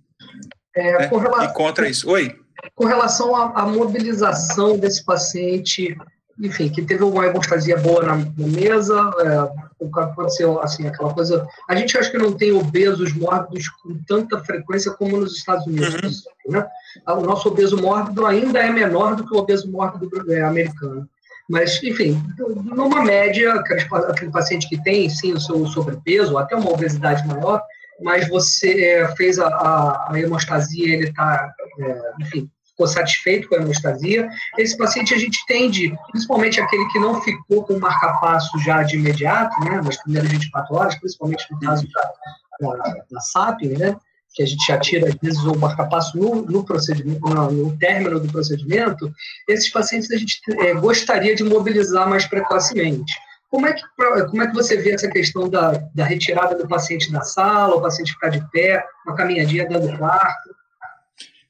é, né, relação, contra isso. Oi? Com relação à, à mobilização desse paciente enfim, que teve uma hemostasia boa na, na mesa, é, o que aconteceu, assim, aquela coisa... A gente acha que não tem obesos mórbidos com tanta frequência como nos Estados Unidos, uhum. né? O nosso obeso mórbido ainda é menor do que o obeso mórbido é, americano. Mas, enfim, numa média, aquele paciente que tem, sim, o seu sobrepeso, até uma obesidade maior, mas você é, fez a, a, a hemostasia, ele está, é, enfim, ficou satisfeito com a hemostasia. Esse paciente a gente tende, principalmente aquele que não ficou com marca-passo já de imediato, né, nas primeiras 24 horas, principalmente no caso da, da, da né, que a gente já tira, às vezes, o marca-passo no, no, procedimento, no, no, término do procedimento, esses pacientes a gente é, gostaria de mobilizar mais precocemente. Como é, que, como é que você vê essa questão da, da retirada do paciente da sala, o paciente ficar de pé, uma caminhadinha dentro do quarto?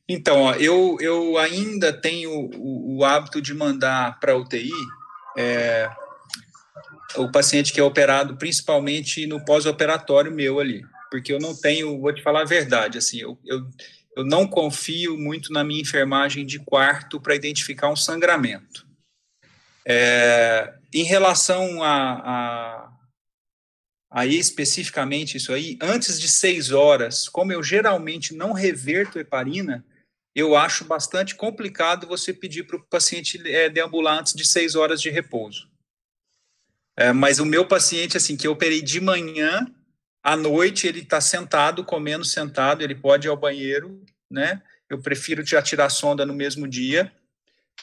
Então, ó, eu, eu ainda tenho o, o hábito de mandar para UTI é, o paciente que é operado principalmente no pós-operatório meu ali, porque eu não tenho, vou te falar a verdade, assim, eu, eu, eu não confio muito na minha enfermagem de quarto para identificar um sangramento. É, em relação a, a, a especificamente isso aí, antes de seis horas, como eu geralmente não reverto heparina, eu acho bastante complicado você pedir para o paciente é, deambular antes de seis horas de repouso. É, mas o meu paciente, assim, que eu operei de manhã, à noite ele está sentado, comendo sentado, ele pode ir ao banheiro, né? Eu prefiro já tirar a sonda no mesmo dia.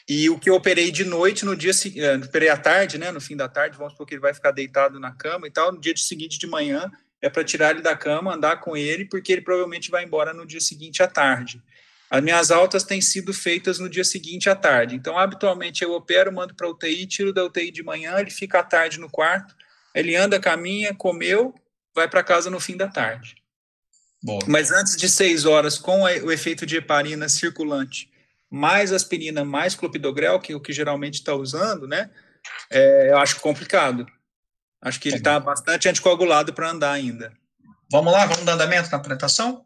E o que eu operei de noite, no dia seguinte, é, operei à tarde, né? No fim da tarde, vamos supor que ele vai ficar deitado na cama e tal. No dia seguinte de manhã, é para tirar ele da cama, andar com ele, porque ele provavelmente vai embora no dia seguinte à tarde. As minhas altas têm sido feitas no dia seguinte à tarde. Então, habitualmente, eu opero, mando para a UTI, tiro da UTI de manhã, ele fica à tarde no quarto, ele anda, caminha, comeu, vai para casa no fim da tarde. Boa. Mas antes de seis horas, com o efeito de heparina circulante, mais aspirina, mais clopidogrel, que é o que geralmente está usando, né? É, eu acho complicado. Acho que ele está bastante anticoagulado para andar ainda. Vamos lá, vamos dar andamento na apresentação?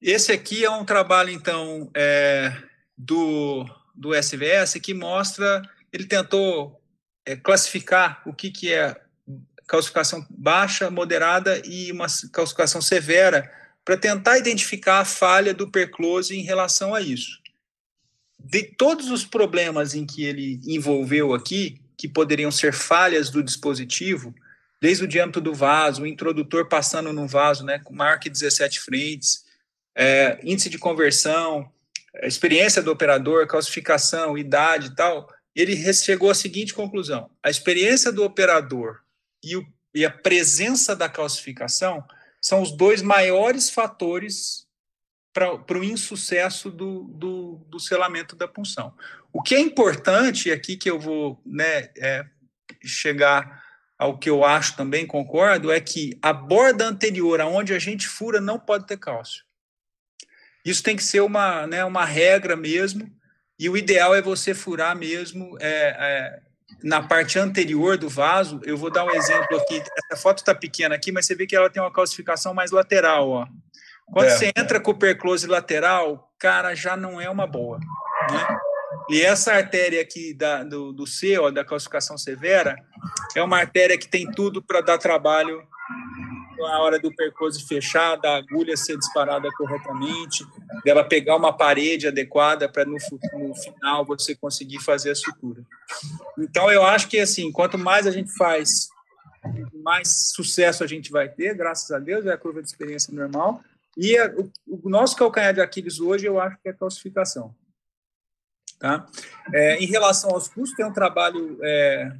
Esse aqui é um trabalho, então, é, do, do SVS que mostra, ele tentou é, classificar o que, que é calcificação baixa, moderada e uma calcificação severa, para tentar identificar a falha do perclose em relação a isso. De todos os problemas em que ele envolveu aqui, que poderiam ser falhas do dispositivo, desde o diâmetro do vaso, o introdutor passando no vaso, né, com maior que 17 frentes, é, índice de conversão, experiência do operador, calcificação, idade e tal, ele chegou à seguinte conclusão: a experiência do operador e, o, e a presença da calcificação são os dois maiores fatores para o insucesso do, do, do, selamento da punção. O que é importante, aqui que eu vou né, é, chegar ao que eu acho também, concordo, é que a borda anterior, aonde a gente fura, não pode ter cálcio. Isso tem que ser uma, né, uma regra mesmo, e o ideal é você furar mesmo é, é, na parte anterior do vaso. Eu vou dar um exemplo aqui. Essa foto está pequena aqui, mas você vê que ela tem uma calcificação mais lateral. Ó. Quando é. você entra com o perclose lateral, cara, já não é uma boa. Né? E essa artéria aqui da, do, do C, ó, da calcificação severa, é uma artéria que tem tudo para dar trabalho a hora do percurso fechar, da agulha ser disparada corretamente, dela pegar uma parede adequada para no, no, final você conseguir fazer a sutura. Então eu acho que assim, quanto mais a gente faz, mais sucesso a gente vai ter, graças a Deus, é a curva de experiência normal. E a, o, o, nosso calcanhar de Aquiles hoje, eu acho que é calcificação. Tá? É, em relação aos custos, tem um trabalho é,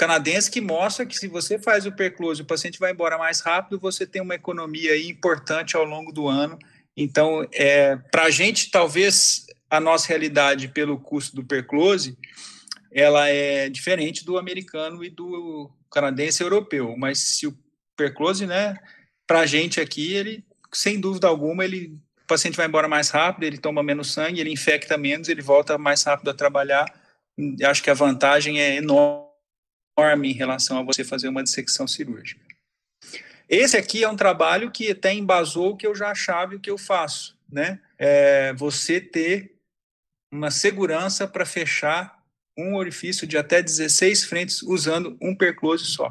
canadense que mostra que se você faz o perclose, o paciente vai embora mais rápido, você tem uma economia importante ao longo do ano. Então, é, para a gente, talvez a nossa realidade pelo custo do perclose, ela é diferente do americano e do canadense europeu, mas se o perclose, né, para a gente aqui, ele, sem dúvida alguma, ele, o paciente vai embora mais rápido, ele toma menos sangue, ele infecta menos, ele volta mais rápido a trabalhar. Acho que a vantagem é enorme em relação a você fazer uma dissecção cirúrgica. Esse aqui é um trabalho que até embasou o que eu já achava e o que eu faço, né? É você ter uma segurança para fechar um orifício de até 16 frentes usando um perclose só.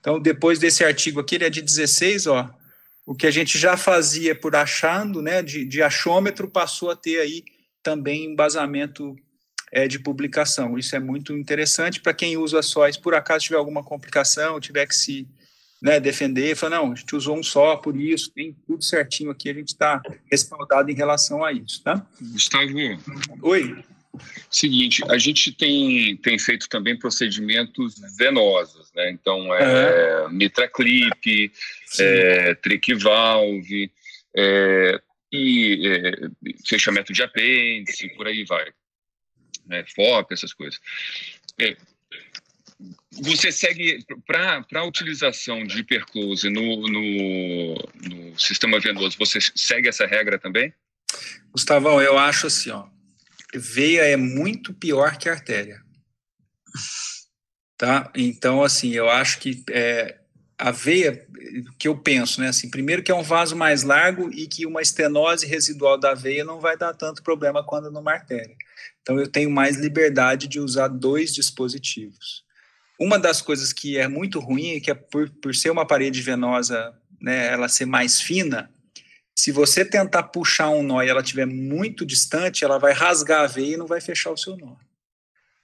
Então, depois desse artigo aqui, ele é de 16, ó, o que a gente já fazia por achando, né, de, de achômetro, passou a ter aí também embasamento é, de publicação. Isso é muito interessante para quem usa só, se por acaso tiver alguma complicação, tiver que se né, defender, fala, não, a gente usou um só, por isso, tem tudo certinho aqui, a gente está respaldado em relação a isso, tá? Gustavo. Oi. Seguinte, a gente tem, tem feito também procedimentos venosos, né? Então, é, uhum. mitraclip, é, triquivalve, é, e é, fechamento de apêndice, por aí vai. Né? FOP, essas coisas. É, você segue, para a utilização de hiperclose no, no, no sistema venoso, você segue essa regra também? Gustavão, eu acho assim, ó, veia é muito pior que artéria. Tá? Então, assim, eu acho que é, a veia, que eu penso, né? Assim, primeiro que é um vaso mais largo e que uma estenose residual da veia não vai dar tanto problema quando numa artéria. Então, eu tenho mais liberdade de usar dois dispositivos. Uma das coisas que é muito ruim é que é por, por ser uma parede venosa, né, ela ser mais fina, se você tentar puxar um nó e ela estiver muito distante, ela vai rasgar a veia e não vai fechar o seu nó.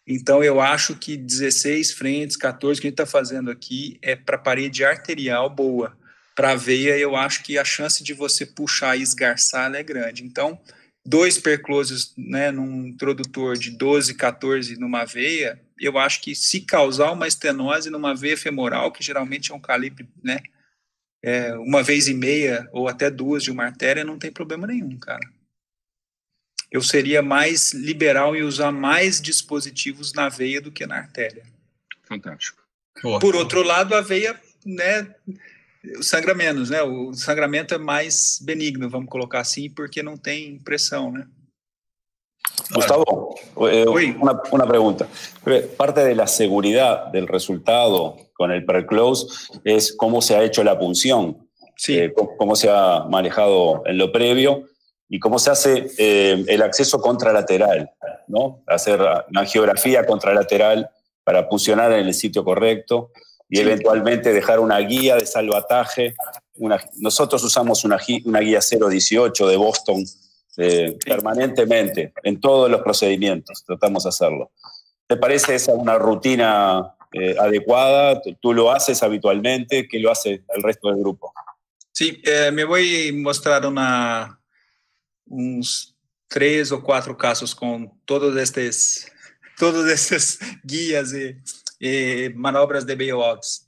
Então, eu acho que 16 frentes, 14 que a gente está fazendo aqui é para parede arterial boa. Para veia, eu acho que a chance de você puxar e esgarçar é grande. Então, dois percloses né, num introdutor de 12, 14 numa veia, eu acho que se causar uma estenose numa veia femoral, que geralmente é um calibre né, é, uma vez e meia ou até duas de uma artéria, não tem problema nenhum, cara. Eu seria mais liberal em usar mais dispositivos na veia do que na artéria. Fantástico. Por outro lado, a veia, né, sangra menos, né? O sangramento é mais benigno, vamos colocar assim, porque não tem pressão, né? Gustavo, eh, una, una, pregunta. Parte de la seguridad del resultado con el pre-close es cómo se ha hecho la punción, sí. eh, cómo se ha manejado en lo previo y cómo se hace eh, el acceso contralateral, ¿no? Hacer una geografía contralateral para puncionar en el sitio correcto y eventualmente dejar una guía de salvataje. Una, nosotros usamos una, una guía 018 de Boston eh, permanentemente en todos los procedimientos, tratamos de hacerlo. ¿Te parece esa una rutina eh, adecuada? ¿Tú lo haces habitualmente? ¿Qué lo hace el resto del grupo? Sí, eh, me voy a mostrar una, uns três ou quatro casos com todos estes, todos esses guias e, e manobras de bailouts.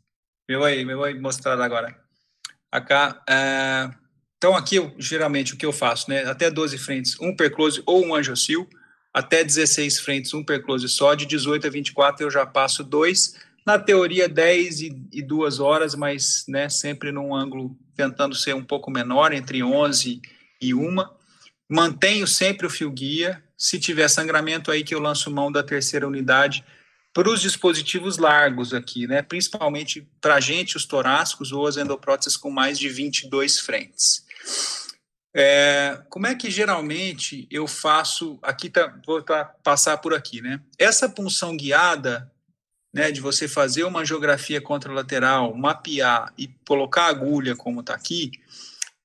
Me vou, me vou mostrar agora. Acá, uh, então, aqui, eu, geralmente, o que eu faço, né? Até 12 frentes, um perclose ou um angiocil. Até 16 frentes, um perclose só. De 18 a 24, eu já passo dois. Na teoria, 10 e, e duas horas, mas né, sempre num ângulo tentando ser um pouco menor, entre 11 e uma. Mantenho sempre o fio guia. Se tiver sangramento, aí que eu lanço mão da terceira unidade para os dispositivos largos aqui, né? Principalmente para a gente, os torácicos ou as endopróteses com mais de 22 frentes. É, como é que geralmente eu faço? Aqui tá, vou tá, passar por aqui, né? Essa punção guiada, né, de você fazer uma geografia contralateral, mapear e colocar a agulha como está aqui,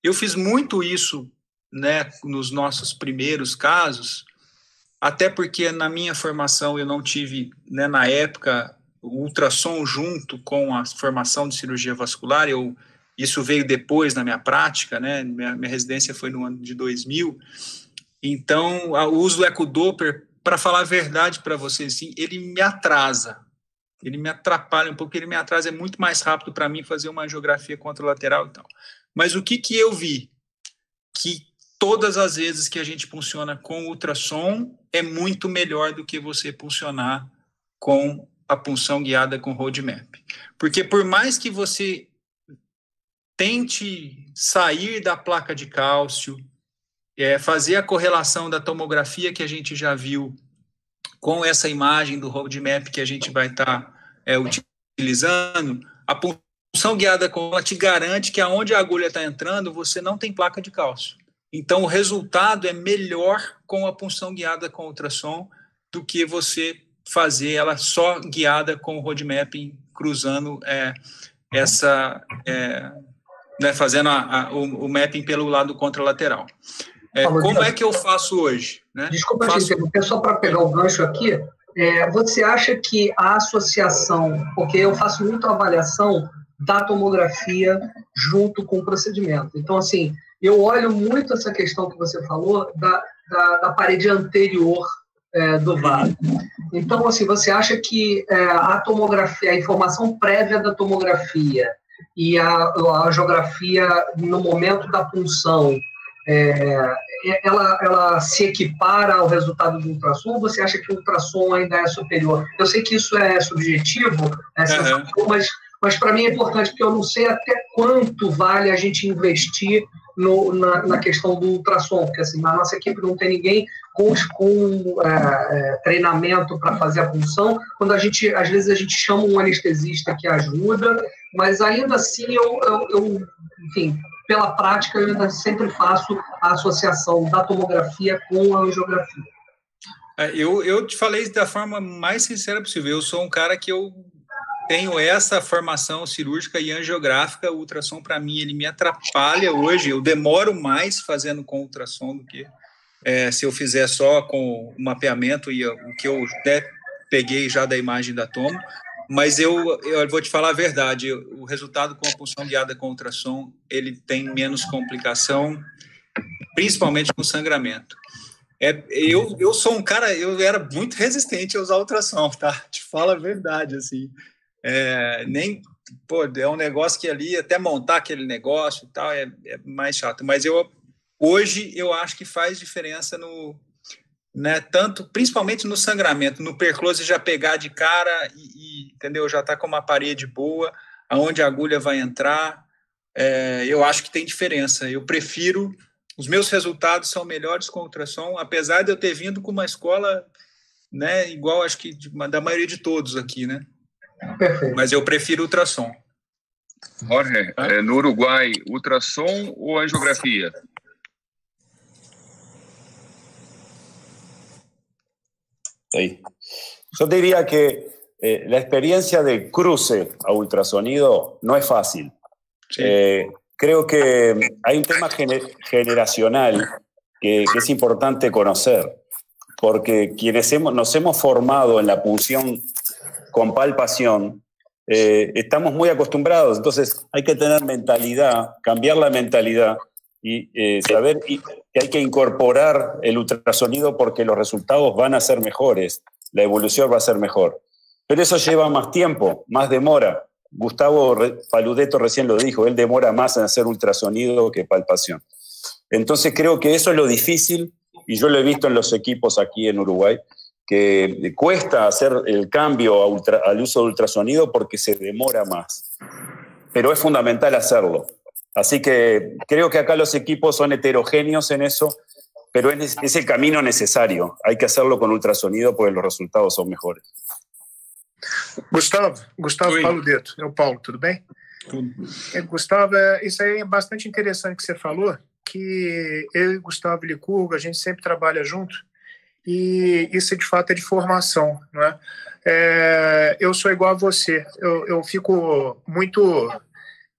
eu fiz muito isso, né, nos nossos primeiros casos, até porque na minha formação eu não tive, né, na época, o ultrassom junto com a formação de cirurgia vascular, eu isso veio depois na minha prática, né? Minha, minha residência foi no ano de 2000. Então, o uso do ecodoppler, para falar a verdade para vocês, assim, ele me atrasa. Ele me atrapalha um pouco, ele me atrasa. É muito mais rápido para mim fazer uma geografia contralateral e tal. Mas o que, que eu vi? Que todas as vezes que a gente funciona com ultrassom é muito melhor do que você funcionar com a punção guiada com roadmap. Porque por mais que você tente sair da placa de cálcio, é, fazer a correlação da tomografia que a gente já viu com essa imagem do roadmap que a gente vai estar tá, é, utilizando, a punção guiada com ela te garante que aonde a agulha está entrando, você não tem placa de cálcio. Então, o resultado é melhor com a punção guiada com ultrassom do que você fazer ela só guiada com o roadmapping, cruzando é, essa, é, né, fazendo a, a, o, o, mapping pelo lado contralateral. É, como é que eu faço hoje? Né? Desculpa faço... te interromper, só para pegar o gancho aqui, é, você acha que a associação, porque eu faço muita avaliação da tomografia junto com o procedimento. Então, assim, eu olho muito essa questão que você falou da, da, da parede anterior é, do vaso. Então, assim, você acha que é, a tomografia, a informação prévia da tomografia e a, a geografia no momento da punção, é, ela, ela se equipara ao resultado do ultrassom ou você acha que o ultrassom ainda é superior? Eu sei que isso é subjetivo, é uhum. mas, mas para mim é importante, porque eu não sei até quanto vale a gente investir no, na, na, questão do ultrassom, porque assim, na nossa equipe não tem ninguém com, com é, é, treinamento para fazer a punção, quando a gente, às vezes a gente chama um anestesista que ajuda, mas ainda assim eu, eu, eu enfim, pela prática eu ainda sempre faço a associação da tomografia com a angiografia. É, eu, eu te falei da forma mais sincera possível. Eu sou um cara que eu tenho essa formação cirúrgica e angiográfica, o ultrassom para mim ele me atrapalha hoje. Eu demoro mais fazendo com ultrassom do que é, se eu fizer só com o mapeamento e o que eu até peguei já da imagem da tomo. Mas eu, eu vou te falar a verdade, o resultado com a punção guiada com ultrassom, ele tem menos complicação, principalmente com sangramento. É, eu, eu sou um cara, eu era muito resistente a usar ultrassom, tá? Te falo a verdade, assim. É, nem, pô, é um negócio que ali, até montar aquele negócio e tal, é, é mais chato. Mas eu, hoje, eu acho que faz diferença no, né, tanto, principalmente no sangramento, no perclose já pegar de cara e, e entendeu, já tá com uma parede boa, aonde a agulha vai entrar, é, eu acho que tem diferença. Eu prefiro, os meus resultados são melhores com ultrassom, apesar de eu ter vindo com uma escola, né, igual acho que da maioria de todos aqui, né? Perfeito. Mas eu prefiro ultrassom. Jorge, é, no Uruguai, ultrassom ou angiografia? Sí. Yo diría que eh, la experiencia del cruce a ultrasonido no es fácil. Eh, creo que hay un tema generacional que, es importante conocer, porque quienes hemos, nos hemos formado en la punción con palpación, eh, estamos muy acostumbrados, entonces hay que tener mentalidad, cambiar la mentalidad y eh, saber que hay que incorporar el ultrasonido porque los resultados van a ser mejores, la evolución va a ser mejor. Pero eso lleva más tiempo, más demora. Gustavo Paludeto recién lo dijo, él demora más en hacer ultrasonido que palpación. Entonces creo que eso es lo difícil y yo lo he visto en los equipos aquí en Uruguay, que cuesta hacer el cambio al uso de ultrasonido porque se demora más. Pero es fundamental hacerlo. Así que creo que acá los equipos son heterogéneos en eso, pero es, es el camino necesario. Hay que hacerlo con ultrasonido porque los resultados son mejores. Gustavo, Gustavo Oi. Paulo Deto, é o Paulo, tudo bem? Tudo. Gustavo, isso aí é bastante interessante que você falou, que eu e Gustavo Licurgo, a gente sempre trabalha junto, e isso de fato é de formação, não é? é eu sou igual a você, eu, eu fico muito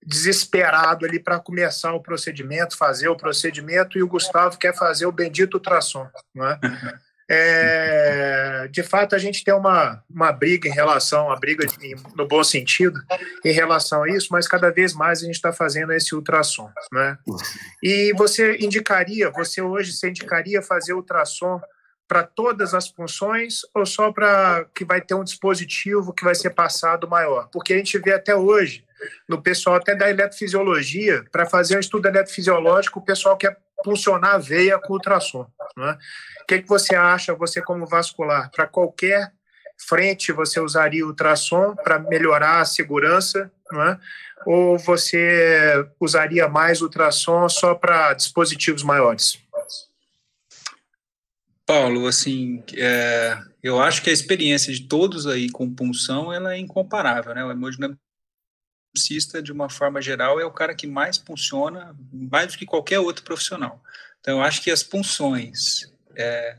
desesperado ali para começar o procedimento, fazer o procedimento, e o Gustavo quer fazer o bendito ultrassom. Não é? É, de fato, a gente tem uma, uma briga em relação, a briga no bom sentido, em relação a isso, mas cada vez mais a gente está fazendo esse ultrassom. Né? E você indicaria, você hoje, você indicaria fazer ultrassom para todas as funções ou só para que vai ter um dispositivo que vai ser passado maior? Porque a gente vê até hoje, no pessoal até da eletrofisiologia, para fazer um estudo eletrofisiológico, o pessoal quer funcionar a veia com ultrassom. Né? O que, que você acha, você como vascular, para qualquer frente você usaria ultrassom para melhorar a segurança, não é? ou você usaria mais ultrassom só para dispositivos maiores? Paulo, assim, é, eu acho que a experiência de todos aí com punção ela é incomparável, né? O hemodinamicista, de uma forma geral, é o cara que mais funciona, mais do que qualquer outro profissional. Então, eu acho que as punções é,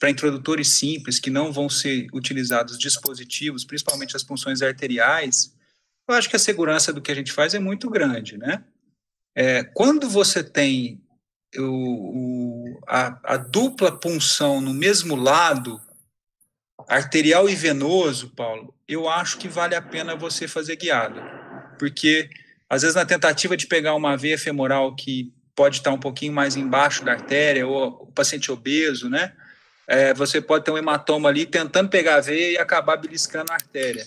para introdutores simples, que não vão ser utilizados dispositivos, principalmente as punções arteriais, eu acho que a segurança do que a gente faz é muito grande, né? É, quando você tem o, a, a, dupla punção no mesmo lado, arterial e venoso, Paulo, eu acho que vale a pena você fazer guiada, porque às vezes na tentativa de pegar uma veia femoral que pode estar um pouquinho mais embaixo da artéria, ou o paciente obeso, né? É, você pode ter um hematoma ali tentando pegar a veia e acabar beliscando a artéria.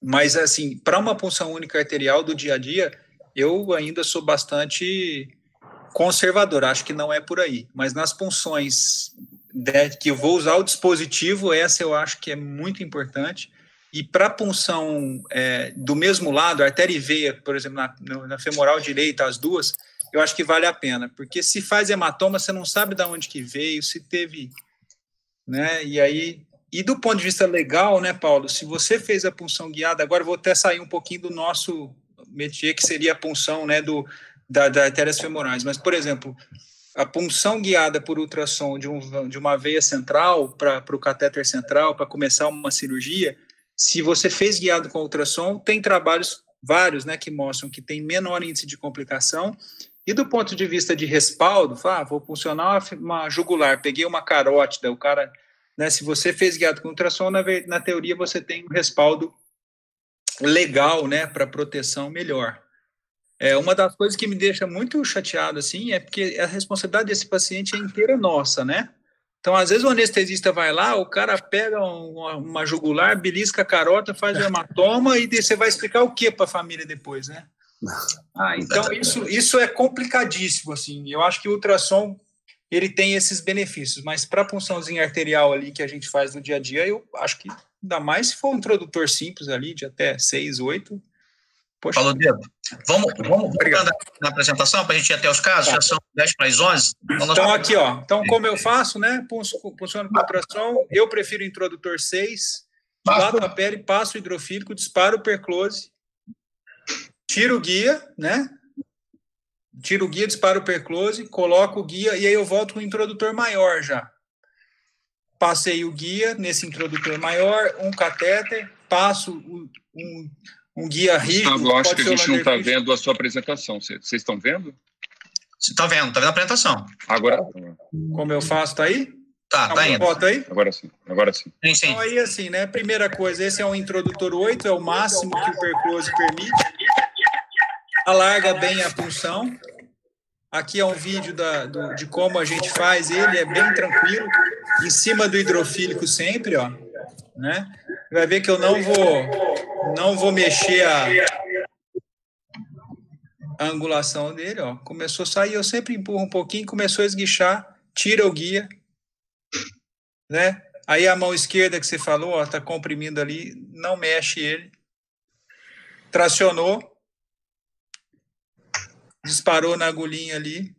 Mas, assim, para uma punção única arterial do dia a dia, eu ainda sou bastante conservador, acho que não é por aí. Mas nas punções de, que eu vou usar o dispositivo, essa eu acho que é muito importante. E para punção é, do mesmo lado, artéria e veia, por exemplo, na, na, femoral direita, as duas, eu acho que vale a pena, porque se faz hematoma, você não sabe de onde que veio, se teve, né? E aí e do ponto de vista legal, né, Paulo, se você fez a punção guiada, agora vou até sair um pouquinho do nosso métier, que seria a punção, né, do, da, da artérias femorais, mas, por exemplo, a punção guiada por ultrassom de, um, de uma veia central para o catéter central, para começar uma cirurgia, se você fez guiado com ultrassom, tem trabalhos vários, né, que mostram que tem menor índice de complicação, e do ponto de vista de respaldo, ah, vou funcionar uma jugular, peguei uma carótida, o cara né? Se você fez guiado com ultrassom, na, na teoria você tem um respaldo legal, né, para proteção melhor. É uma das coisas que me deixa muito chateado assim é porque a responsabilidade desse paciente é inteira nossa, né? Então, às vezes o anestesista vai lá, o cara pega uma, uma jugular, belisca a carota, faz o hematoma e você vai explicar o que para a família depois, né? Ah, então isso, isso é complicadíssimo, assim. Eu acho que o ultrassom ele tem esses benefícios, mas para a punçãozinha arterial ali que a gente faz no dia a dia, eu acho que ainda mais se for um introdutor simples ali, de até 6, 8. Poxa. Falou, Diego. Vamos, vamos, vamos na apresentação para a gente ir até os casos, tá. já são 10 para as 11. Então, então aqui, ó. Então, como eu faço, né? Funciona com ultrassom, eu prefiro introdutor 6, dilato a pele, passo o hidrofílico, disparo o perclose, tiro o guia, né? tiro o guia, disparo o perclose, coloco o guia e aí eu volto com o introdutor maior já. Passei o guia nesse introdutor maior, um catéter, passo um, um, guia rígido. Gustavo, acho que a gente não está vendo a sua apresentação. Vocês estão vendo? Você está vendo, está vendo a apresentação. Agora. Como eu faço, tá aí? Tá, tá indo. Foto aí? Agora sim, agora sim. sim, sim. Então aí assim, né, primeira coisa, esse é um introdutor 8, é o máximo que o perclose permite alarga bem a punção. Aqui é um vídeo da, do, de como a gente faz ele, é bem tranquilo, em cima do hidrofílico sempre, ó, né? Vai ver que eu não vou, não vou mexer a, angulação dele, ó. Começou a sair, eu sempre empurro um pouquinho, começou a esguichar, tira o guia, né? Aí a mão esquerda que você falou, ó, tá comprimindo ali, não mexe ele. Tracionou, disparou na agulhinha ali.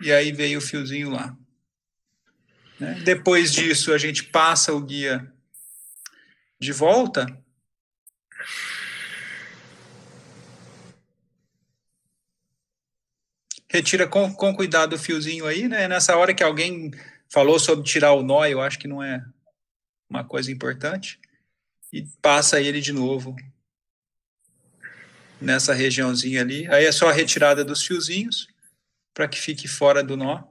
E aí veio o fiozinho lá. Né? Depois disso, a gente passa o guia de volta. Retira com, com cuidado o fiozinho aí, né? Nessa hora que alguém falou sobre tirar o nó, eu acho que não é uma coisa importante. E passa ele de novo nessa regiãozinha ali. Aí é só a retirada dos fiozinhos para que fique fora do nó.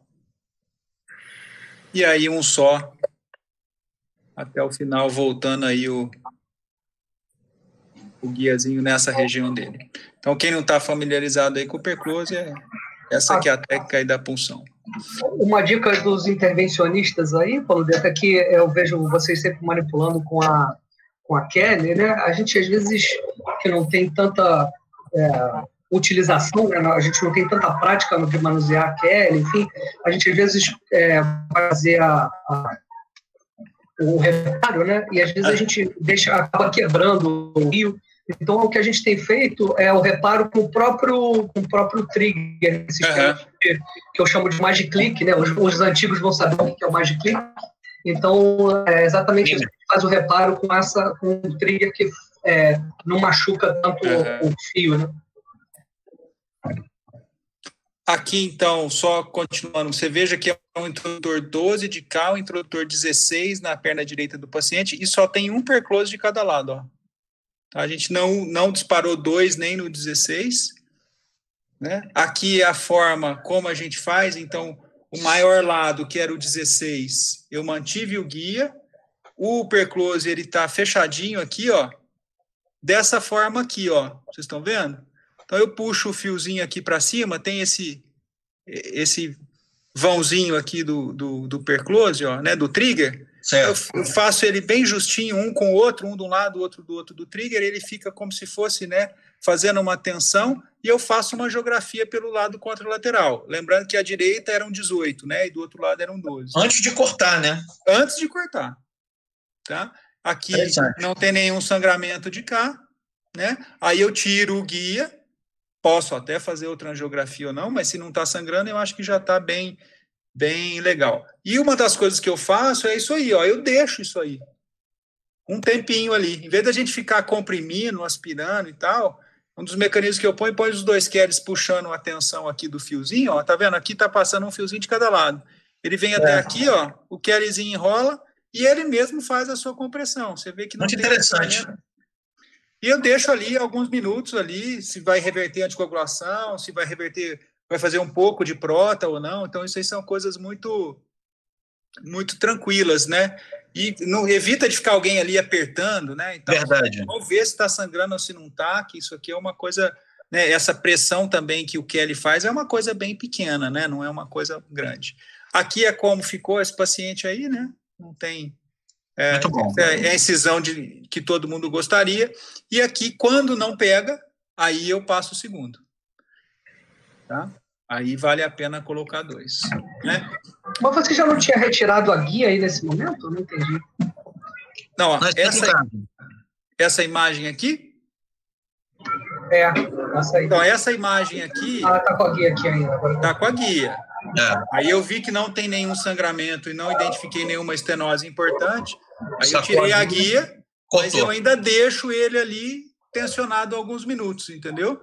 E aí um só até o final, voltando aí o, o guiazinho nessa região dele. Então, quem não está familiarizado aí com o perclose, é, essa aqui é a técnica aí da punção. Uma dica dos intervencionistas aí, Paulo Deta, que eu vejo vocês sempre manipulando com a, com a Kelly, né? A gente, às vezes, que não tem tanta é, utilização, né? a gente não tem tanta prática no de manusear a Kelly, enfim, a gente às vezes é, fazer a, a, o reparo, né? E às vezes a gente deixa, acaba quebrando o rio. Então, o que a gente tem feito é o reparo com o próprio, com o próprio trigger, esse uhum. que, que eu chamo de magic click, né? Os, os, antigos vão saber o que é o magic click. Então, é exatamente isso. Gente faz o reparo com, essa, com o trigger que é, não machuca tanto uhum. o fio, né? Aqui, então, só continuando, você veja que é um introdutor 12 de cá, um introdutor 16 na perna direita do paciente e só tem um perclose de cada lado, ó. A gente não, não disparou dois nem no 16, né? Aqui é a forma como a gente faz, então, o maior lado, que era o 16, eu mantive o guia, o perclose, ele tá fechadinho aqui, ó, dessa forma aqui, ó, vocês estão vendo? Então eu puxo o fiozinho aqui para cima, tem esse esse vãozinho aqui do, do, do perclose, ó, né, do trigger. Certo. Eu, eu faço ele bem justinho, um com o outro, um de um lado, outro do outro do trigger, ele fica como se fosse, né, fazendo uma tensão, e eu faço uma geografia pelo lado contralateral. Lembrando que a direita era um 18, né, e do outro lado era um 12. Antes de cortar, né? Antes de cortar. Tá? Aqui não tem nenhum sangramento de cá, né? Aí eu tiro o guia, Posso até fazer outra angiografia ou não, mas se não está sangrando, eu acho que já está bem, bem legal. E uma das coisas que eu faço é isso aí, ó, eu deixo isso aí. Um tempinho ali. Em vez da gente ficar comprimindo, aspirando e tal, um dos mecanismos que eu ponho, põe os dois queres puxando a tensão aqui do fiozinho, ó, tá vendo? Aqui tá passando um fiozinho de cada lado. Ele vem até é. aqui, ó, o querezinho enrola e ele mesmo faz a sua compressão. Você vê que não Muito interessante. E eu deixo ali alguns minutos ali, se vai reverter a anticoagulação, se vai reverter, vai fazer um pouco de prota ou não. Então, isso aí são coisas muito muito tranquilas, né? E não evita de ficar alguém ali apertando, né? Então, Verdade. Vamos ver se está sangrando ou se não está, que isso aqui é uma coisa, né? Essa pressão também que o Kelly faz é uma coisa bem pequena, né? Não é uma coisa grande. Aqui é como ficou esse paciente aí, né? Não tem é, é, é a incisão de, que todo mundo gostaria. E aqui, quando não pega, aí eu passo o segundo. Tá? Aí vale a pena colocar dois. Né? Mas você já não tinha retirado a guia aí nesse momento? Eu não entendi. Não, ó, essa, essa imagem aqui. É, essa aí. Então, essa imagem aqui. Ah, tá com a guia aqui ainda. Agora. Tá com a guia. É. Aí eu vi que não tem nenhum sangramento e não identifiquei nenhuma estenose importante. Aí eu tirei a guia, cortou. mas eu ainda deixo ele ali tensionado alguns minutos, entendeu?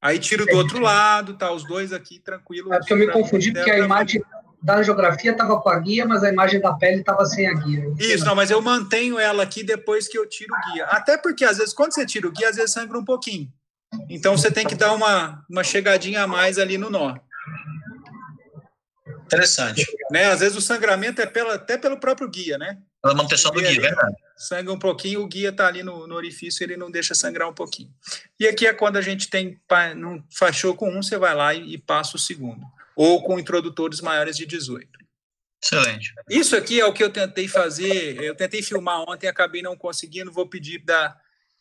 Aí tiro do outro lado, tá os dois aqui tranquilo. É porque eu me confundi porque a imagem da geografia estava com a guia, mas a imagem da pele estava sem a guia. Isso, não, mas eu mantenho ela aqui depois que eu tiro o guia. Até porque às vezes quando você tira o guia, às vezes sangra um pouquinho. Então você tem que dar uma, uma chegadinha a mais ali no nó. Interessante. Né? Às vezes o sangramento é pela, até pelo próprio guia, né? Pela manutenção do guia, verdade. Sangra um pouquinho, o guia está ali no, no, orifício, ele não deixa sangrar um pouquinho. E aqui é quando a gente tem, não fachou com um, você vai lá e, e passa o segundo. Ou com introdutores maiores de 18. Excelente. Isso aqui é o que eu tentei fazer, eu tentei filmar ontem, acabei não conseguindo, vou pedir da,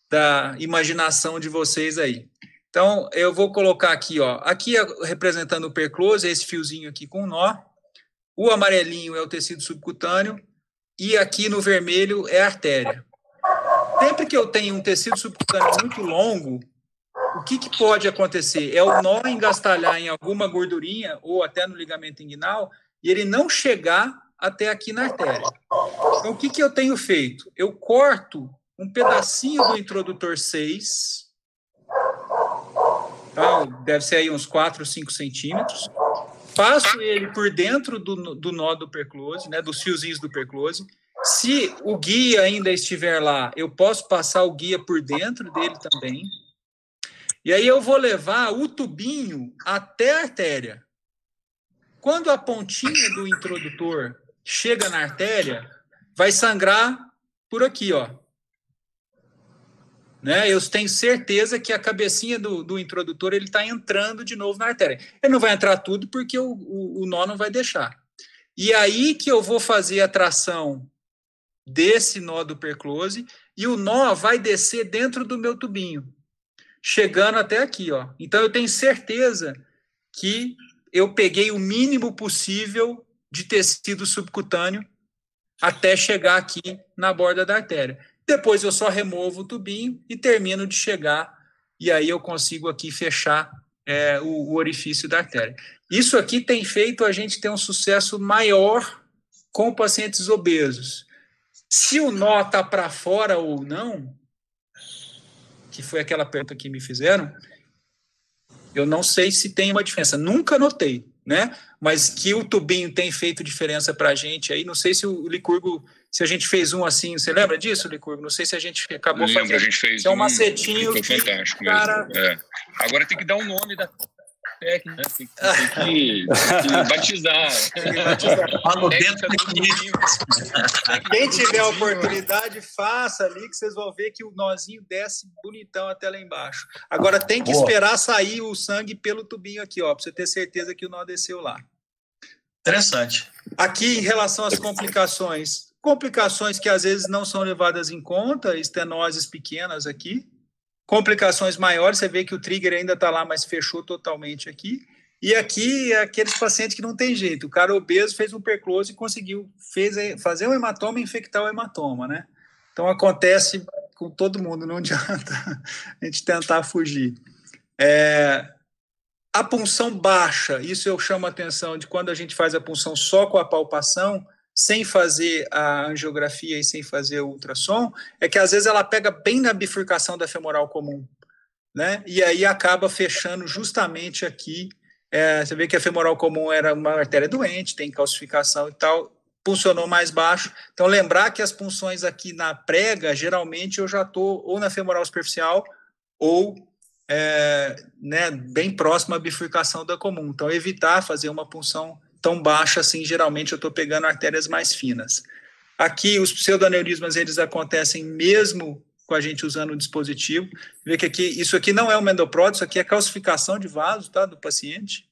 da imaginação de vocês aí. Então, eu vou colocar aqui, ó. Aqui é representando o perclose, esse fiozinho aqui com nó. O amarelinho é o tecido subcutâneo. E aqui no vermelho é a artéria. Sempre que eu tenho um tecido subcutâneo muito longo, o que, que pode acontecer? É o nó engastalhar em alguma gordurinha ou até no ligamento inguinal e ele não chegar até aqui na artéria. Então, o que, que eu tenho feito? Eu corto um pedacinho do introdutor 6, tá? deve ser aí uns 4, 5 centímetros. Passo ele por dentro do, do nó do perclose, né, dos fiozinhos do perclose. Se o guia ainda estiver lá, eu posso passar o guia por dentro dele também. E aí eu vou levar o tubinho até a artéria. Quando a pontinha do introdutor chega na artéria, vai sangrar por aqui, ó né? Eu tenho certeza que a cabecinha do, do introdutor ele está entrando de novo na artéria. Ele não vai entrar tudo porque o, o, o nó não vai deixar. E aí que eu vou fazer a tração desse nó do perclose e o nó vai descer dentro do meu tubinho, chegando até aqui, ó. Então eu tenho certeza que eu peguei o mínimo possível de tecido subcutâneo até chegar aqui na borda da artéria. Depois eu só removo o tubinho e termino de chegar, e aí eu consigo aqui fechar é, o, o orifício da artéria. Isso aqui tem feito a gente ter um sucesso maior com pacientes obesos. Se o nó está para fora ou não, que foi aquela pergunta que me fizeram, eu não sei se tem uma diferença. Nunca notei, né? Mas que o tubinho tem feito diferença para a gente aí. Não sei se o Licurgo, se a gente fez um assim, você lembra disso, Licurgo? Não sei se a gente acabou Lembro, fazendo. a gente fez é um um, macetinho. Foi que, fantástico cara... mesmo. É. Agora tem que dar o um nome da técnica, né? tem, tem, que, tem que batizar. Quem tiver a oportunidade, faça ali, que vocês vão ver que o nozinho desce bonitão até lá embaixo. Agora tem que esperar sair o sangue pelo tubinho aqui, ó, para você ter certeza que o nó desceu lá. Interessante. Aqui, em relação às complicações, complicações que às vezes não são levadas em conta, estenoses pequenas aqui, complicações maiores, você vê que o trigger ainda está lá, mas fechou totalmente aqui. E aqui é aqueles pacientes que não tem jeito. O cara obeso fez um perclose e conseguiu fez, fazer um hematoma e infectar o hematoma, né? Então acontece com todo mundo, não adianta a gente tentar fugir. É, a punção baixa, isso eu chamo a atenção de quando a gente faz a punção só com a palpação, sem fazer a angiografia e sem fazer o ultrassom, é que às vezes ela pega bem na bifurcação da femoral comum, né? E aí acaba fechando justamente aqui. É, você vê que a femoral comum era uma artéria doente, tem calcificação e tal, puncionou mais baixo. Então, lembrar que as punções aqui na prega, geralmente eu já estou ou na femoral superficial ou é, né, bem próximo à bifurcação da comum. Então, evitar fazer uma punção tão baixa assim, geralmente eu estou pegando artérias mais finas. Aqui, os pseudoaneurismas, eles acontecem mesmo com a gente usando o dispositivo. Vê que aqui, isso aqui não é um endoprótese, isso aqui é calcificação de vaso, tá, do paciente.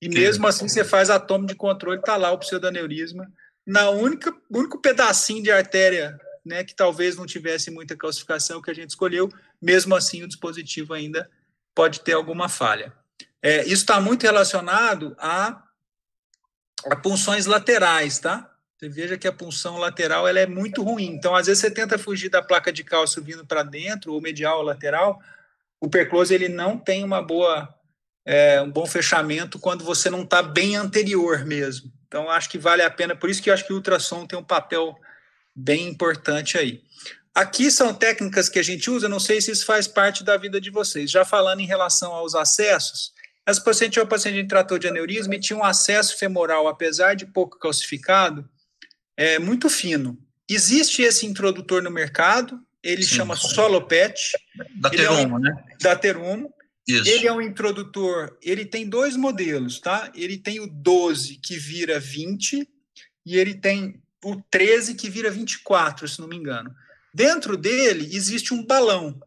E mesmo assim, você faz atome de controle, tá lá o pseudoaneurisma, na única, único pedacinho de artéria, né, que talvez não tivesse muita calcificação que a gente escolheu, mesmo assim o dispositivo ainda pode ter alguma falha. É, isso está muito relacionado a a punções laterais, tá? Você veja que a punção lateral ela é muito ruim. Então, às vezes você tenta fugir da placa de cálcio vindo para dentro, ou medial ou lateral, o perclose ele não tem uma boa, é, um bom fechamento quando você não está bem anterior mesmo. Então, acho que vale a pena. Por isso que eu acho que o ultrassom tem um papel bem importante aí. Aqui são técnicas que a gente usa, não sei se isso faz parte da vida de vocês. Já falando em relação aos acessos, essa paciente é uma paciente que tratou de aneurisma e tinha um acesso femoral, apesar de pouco calcificado, é, muito fino. Existe esse introdutor no mercado, ele Sim. chama Solopet. Da Terumo, é um, né? Da Terumo. Isso. Ele é um introdutor, ele tem dois modelos, tá? Ele tem o 12 que vira 20 e ele tem o 13 que vira 24, se não me engano. Dentro dele existe um balão.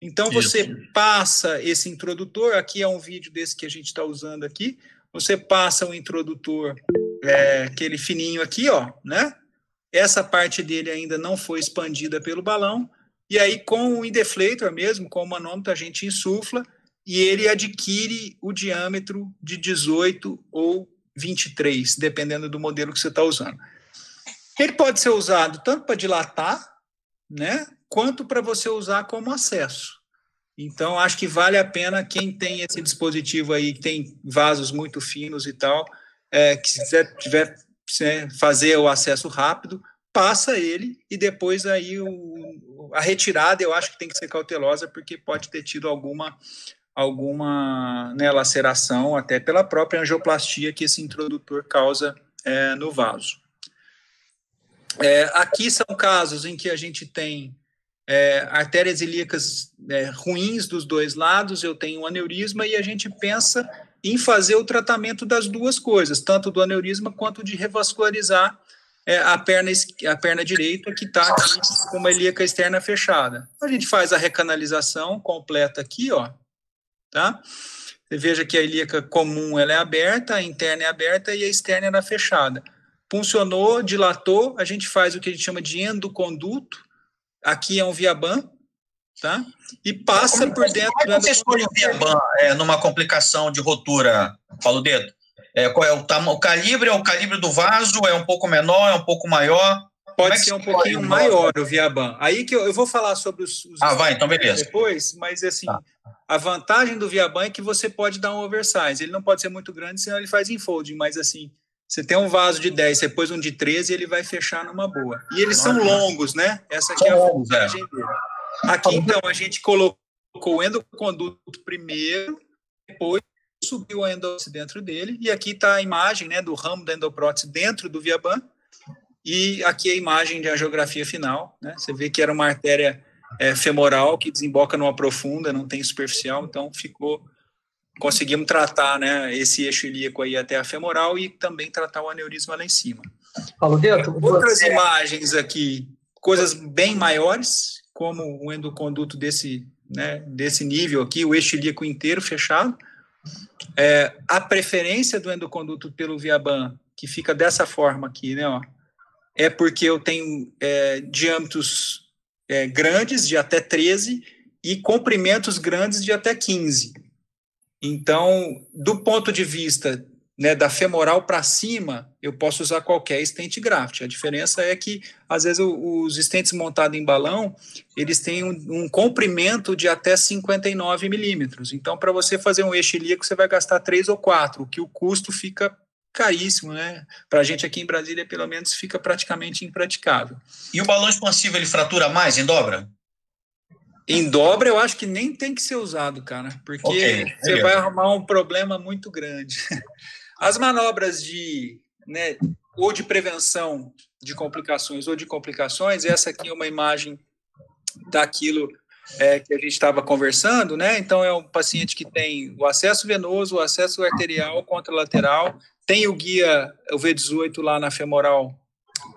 Então você Isso. passa esse introdutor, aqui é um vídeo desse que a gente está usando aqui, você passa o introdutor, é, aquele fininho aqui, ó, né? Essa parte dele ainda não foi expandida pelo balão, e aí com o indeflator mesmo, com o manômetro, a gente insufla e ele adquire o diâmetro de 18 ou 23, dependendo do modelo que você está usando. Ele pode ser usado tanto para dilatar, né, quanto para você usar como acesso. Então, acho que vale a pena quem tem esse dispositivo aí, que tem vasos muito finos e tal, é, que se quiser, tiver é, fazer o acesso rápido, passa ele e depois aí o, a retirada eu acho que tem que ser cautelosa porque pode ter tido alguma alguma né, laceração até pela própria angioplastia que esse introdutor causa é, no vaso. É, aqui são casos em que a gente tem é, artérias ilíacas é, ruins dos dois lados, eu tenho um aneurisma e a gente pensa em fazer o tratamento das duas coisas, tanto do aneurisma quanto de revascularizar é, a, perna, a perna direita que está aqui com uma ilíaca externa fechada. A gente faz a recanalização completa aqui, ó, tá? Você veja que a ilíaca comum ela é aberta, a interna é aberta e a externa era fechada. Funcionou, dilatou, a gente faz o que a gente chama de endoconduto, aqui é um Viaban, tá? E passa como, por dentro. Como é você escolhe o Viaban é, numa complicação de rotura, Paulo Dedo? É, qual é o, o calibre? É o calibre do vaso? É um pouco menor? É um pouco maior? pode é ser um pouquinho maior o Viaban. Aí que eu, eu, vou falar sobre os, os Ah, vai, então beleza. Depois, mas assim, tá. a vantagem do Viaban é que você pode dar um oversize. Ele não pode ser muito grande, senão ele faz enfolding, mas assim, você tem um vaso de 10, você pôs um de 13 e ele vai fechar numa boa. E eles são longos, né? Essa aqui é a é. vantagem dele. Aqui, então, a gente colocou o endoconduto primeiro, depois subiu a endótese dentro dele, e aqui está a imagem né, do ramo da endoprótese dentro do Viaban, e aqui a imagem de angiografia final, né? Você vê que era uma artéria é, femoral que desemboca numa profunda, não tem superficial, então ficou conseguimos tratar, né, esse eixo ilíaco aí até a femoral e também tratar o aneurisma lá em cima. Paulo Dentro, Outras você... imagens aqui, coisas bem maiores, como o endoconduto desse, né, desse nível aqui, o eixo ilíaco inteiro fechado. É, a preferência do endoconduto pelo Viaban, que fica dessa forma aqui, né, ó, é porque eu tenho é, diâmetros é, grandes, de até 13, e comprimentos grandes de até 15. Então, do ponto de vista né, da femoral para cima, eu posso usar qualquer stent graft. A diferença é que, às vezes, os stents montados em balão, eles têm um, um comprimento de até 59 milímetros. Então, para você fazer um eixo ilíaco, você vai gastar 3 ou 4, o que o custo fica caríssimo, né? Para a gente aqui em Brasília, pelo menos, fica praticamente impraticável. E o balão expansivo, ele fratura mais em dobra? Em dobra, eu acho que nem tem que ser usado, cara, porque okay, você vai arrumar um problema muito grande. As manobras de, né, ou de prevenção de complicações ou de complicações, essa aqui é uma imagem daquilo é, que a gente estava conversando, né? Então, é um paciente que tem o acesso venoso, o acesso arterial contralateral, tem o guia, o V18 lá na femoral,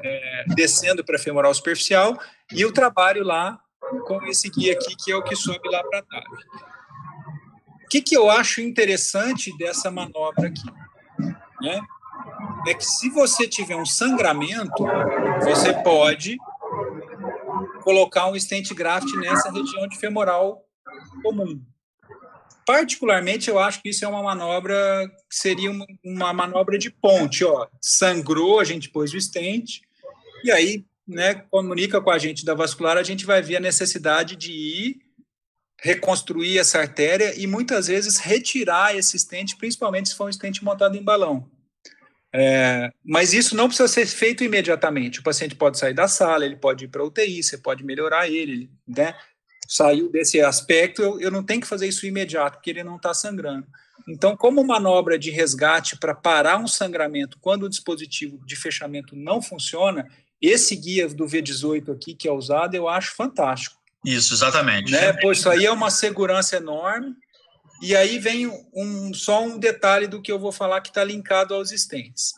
é, descendo para a femoral superficial, e o trabalho lá com esse guia aqui, que é o que sobe lá para trás. O que, que eu acho interessante dessa manobra aqui? Né? É que se você tiver um sangramento, você pode colocar um stent graft nessa região de femoral comum. Particularmente, eu acho que isso é uma manobra que seria uma, uma manobra de ponte. Ó. Sangrou, a gente pôs o stent, e aí né, comunica com a gente da vascular, a gente vai ver a necessidade de ir reconstruir essa artéria e muitas vezes retirar esse stent, principalmente se for um stent montado em balão. É, mas isso não precisa ser feito imediatamente. O paciente pode sair da sala, ele pode ir para UTI, você pode melhorar ele, né? Saiu desse aspecto, eu, eu não tenho que fazer isso imediato, porque ele não está sangrando. Então, como manobra de resgate para parar um sangramento quando o dispositivo de fechamento não funciona, esse guia do V18 aqui que é usado, eu acho fantástico. Isso, exatamente. Né? Pô, isso aí é uma segurança enorme. E aí vem um, só um detalhe do que eu vou falar que está linkado aos stents.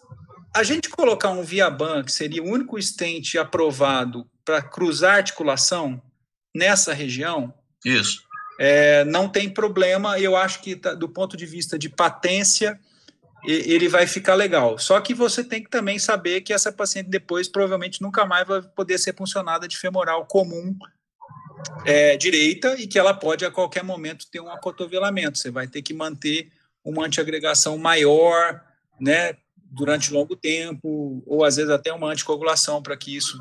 A gente colocar um Viaban, que seria o único stent aprovado para cruzar articulação nessa região, isso. É, não tem problema. Eu acho que, tá, do ponto de vista de patência, ele vai ficar legal. Só que você tem que também saber que essa paciente depois provavelmente nunca mais vai poder ser funcionada de femoral comum é, direita e que ela pode a qualquer momento ter um acotovelamento. Você vai ter que manter uma antiagregação maior, né, durante longo tempo, ou às vezes até uma anticoagulação para que isso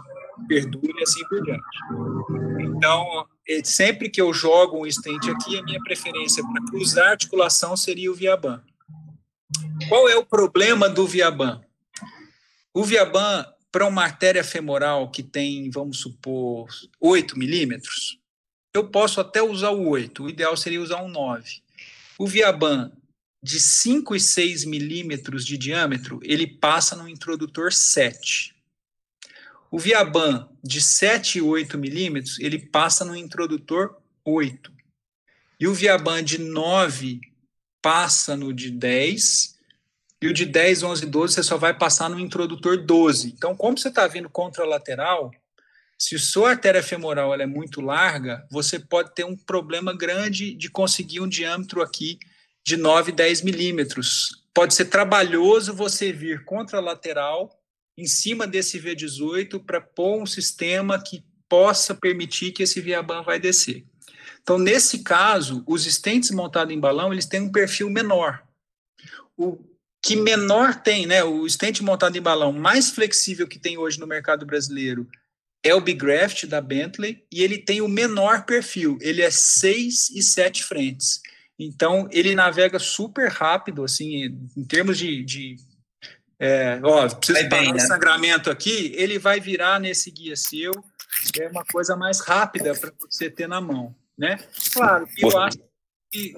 perdure e assim por diante. Então, é, sempre que eu jogo um stent aqui, a minha preferência para cruzar articulação seria o Viaban. Qual é o problema do Viaban? O Viaban, para uma artéria femoral que tem, vamos supor, 8 milímetros, eu posso até usar o 8, o ideal seria usar um 9. O Viaban, de 5 e 6 milímetros de diâmetro, ele passa no introdutor 7. O Viaban, de 7 e 8 milímetros, ele passa no introdutor 8. E o Viaban de 9 passa no de 10 e o de 10, 11, 12 você só vai passar no introdutor 12. Então, como você está vindo contralateral, se sua artéria femoral ela é muito larga, você pode ter um problema grande de conseguir um diâmetro aqui de 9, 10 milímetros. Pode ser trabalhoso você vir contralateral em cima desse V18 para pôr um sistema que possa permitir que esse viaban vai descer. Então, nesse caso, os stents montados em balão, eles têm um perfil menor. O que menor tem, né? O stent montado em balão mais flexível que tem hoje no mercado brasileiro é o Big Graft da Bentley e ele tem o menor perfil, ele é 6 e 7 frentes. Então ele navega super rápido, assim, em termos de. de é, ó, precisa bem, né? sangramento aqui, ele vai virar nesse guia seu, é uma coisa mais rápida para você ter na mão, né? Claro, eu acho que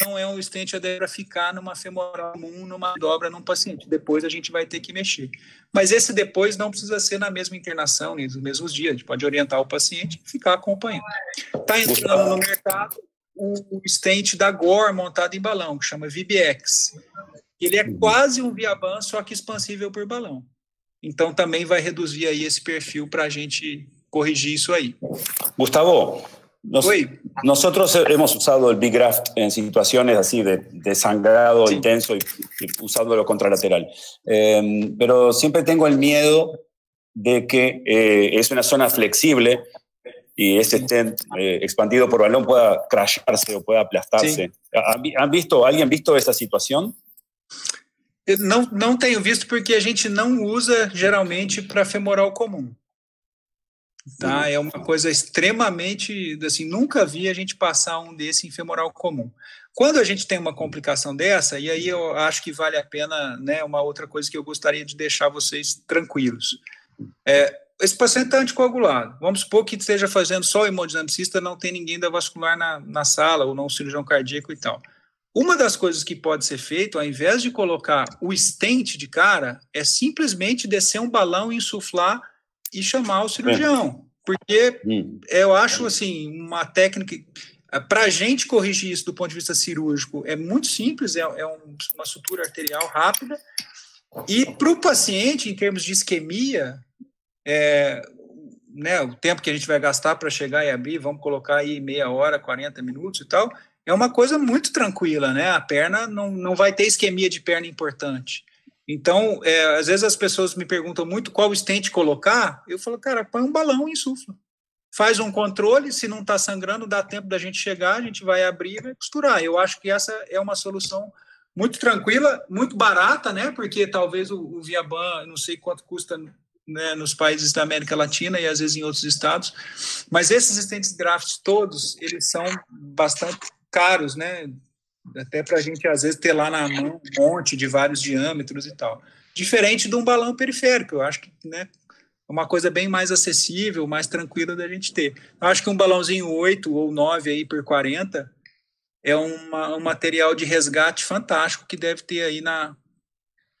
não é um stent para ficar numa femoral comum, numa dobra num paciente. Depois a gente vai ter que mexer. Mas esse depois não precisa ser na mesma internação, nem nos mesmos dias. A gente pode orientar o paciente e ficar acompanhando. Está entrando no mercado o stent da Gore montado em balão, que chama VBX. Ele é quase um Viaban, só que expansível por balão. Então também vai reduzir aí esse perfil para a gente corrigir isso aí. Gustavo, Nos, nosotros hemos usado el Big Graft en situaciones así de, sangrado intenso y, usándolo contralateral. Em, pero siempre tengo el miedo de que eh, es una zona flexible y ese stent eh, expandido por balón pueda crasharse o pueda aplastarse. ¿Han, visto, alguien visto esa situación? No não tenho visto porque a gente não usa geralmente para femoral comum. Tá? É uma coisa extremamente, assim, nunca vi a gente passar um desse em femoral comum. Quando a gente tem uma complicação dessa, e aí eu acho que vale a pena, né, uma outra coisa que eu gostaria de deixar vocês tranquilos. É, esse paciente está anticoagulado. Vamos supor que esteja fazendo só o hemodinamicista, não tem ninguém da vascular na, na sala, ou não cirurgião cardíaco e tal. Uma das coisas que pode ser feito, ao invés de colocar o stent de cara, é simplesmente descer um balão e insuflar e chamar o cirurgião. Porque hum. eu acho assim, uma técnica. Para a gente corrigir isso do ponto de vista cirúrgico é muito simples, é, é um, uma sutura arterial rápida. E para o paciente, em termos de isquemia, é, né, o tempo que a gente vai gastar para chegar e abrir, vamos colocar aí meia hora, 40 minutos e tal, é uma coisa muito tranquila, né? A perna não, não vai ter isquemia de perna importante. Então, é, às vezes as pessoas me perguntam muito qual stent colocar. Eu falo, cara, põe um balão e insufla. Faz um controle, se não está sangrando, dá tempo da gente chegar, a gente vai abrir e vai costurar. Eu acho que essa é uma solução muito tranquila, muito barata, né? Porque talvez o, o Viaban, não sei quanto custa né, nos países da América Latina e às vezes em outros estados, mas esses stents grafts todos, eles são bastante caros, né? Até para a gente às vezes ter lá na mão um monte de vários diâmetros e tal. Diferente de um balão periférico, eu acho que né, é uma coisa bem mais acessível, mais tranquila da gente ter. Eu acho que um balãozinho 8 ou 9 aí por 40 é uma, um material de resgate fantástico que deve ter aí na,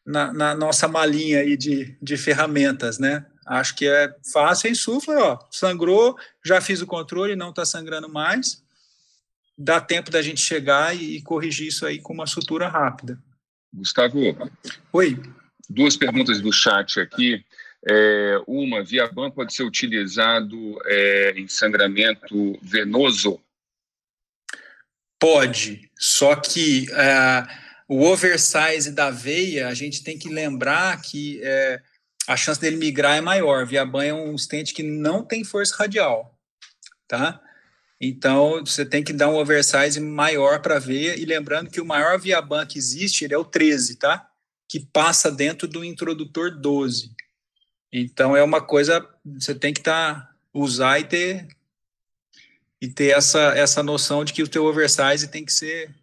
na, na, nossa malinha aí de, de ferramentas, né? Acho que é fácil, insufla, ó, sangrou, já fiz o controle, não está sangrando mais, dá tempo da gente chegar e, corrigir isso aí com uma sutura rápida. Gustavo. Oi. Duas perguntas do chat aqui. É, uma, Viaban pode ser utilizado é, em sangramento venoso? Pode, só que é, o oversize da veia, a gente tem que lembrar que é, a chance dele migrar é maior. Viaban é um stent que não tem força radial, tá? Então, você tem que dar um oversize maior para ver, e lembrando que o maior Viaban que existe, ele é o 13, tá? Que passa dentro do introdutor 12. Então, é uma coisa, você tem que tá, usar e ter, e ter essa, essa noção de que o teu oversize tem que ser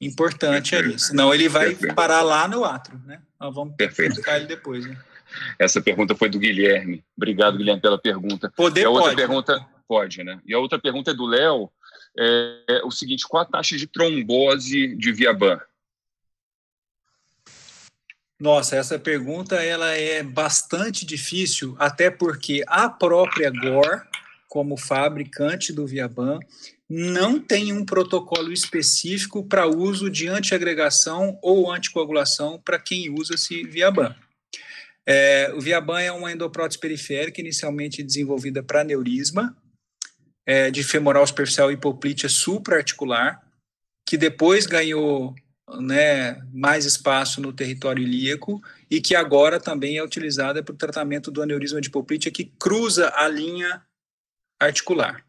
importante ali, senão ele vai Perfeito. parar lá no átrio, né? Nós vamos Perfeito. explicar ele depois, né? Essa pergunta foi do Guilherme. Obrigado, Guilherme, pela pergunta. Poder e a outra pode. pergunta pode, né? E a outra pergunta é do Léo, é, é, o seguinte, qual a taxa de trombose de Viaban? Nossa, essa pergunta ela é bastante difícil, até porque a própria Gore, como fabricante do Viaban, não tem um protocolo específico para uso de antiagregação ou anticoagulação para quem usa esse Viaban. É, o Viaban é uma endoprótese periférica inicialmente desenvolvida para neurisma, é, de femoral superficial hipoplítea supraarticular, que depois ganhou né, mais espaço no território ilíaco e que agora também é utilizada para o tratamento do aneurisma de hipoplítea que cruza a linha articular.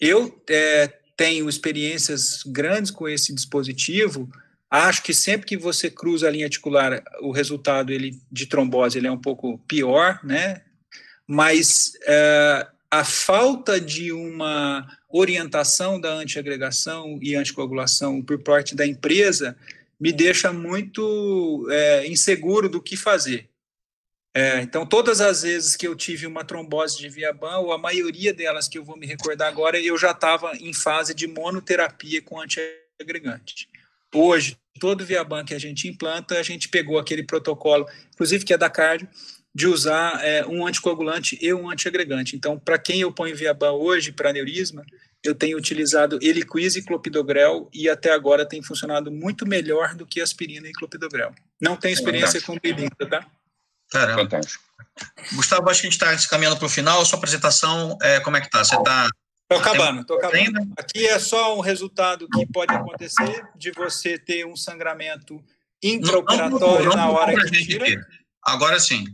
Eu é, tenho experiências grandes com esse dispositivo Acho que sempre que você cruza a linha articular, o resultado ele, de trombose ele é um pouco pior, né? Mas é, a falta de uma orientação da antiagregação e anticoagulação por parte da empresa me deixa muito é, inseguro do que fazer. É, então, todas as vezes que eu tive uma trombose de Viaban, ou a maioria delas que eu vou me recordar agora, eu já estava em fase de monoterapia com antiagregante. Hoje, todo Viaban que a gente implanta, a gente pegou aquele protocolo, inclusive que é da cardio, de usar é, um anticoagulante e um antiagregante. Então, para quem eu ponho Viaban hoje para aneurisma, eu tenho utilizado Eliquis e clopidogrel e até agora tem funcionado muito melhor do que aspirina e clopidogrel. Não tenho experiência com bilinta, tá? Caramba. Fantástico. Gustavo, acho que a gente está caminhando para o final. A sua apresentação, é, como é que está? Você está Estou acabando, estou acabando. Aqui é só um resultado que pode acontecer de você ter um sangramento intraoperatório na hora que tira. Agora sim.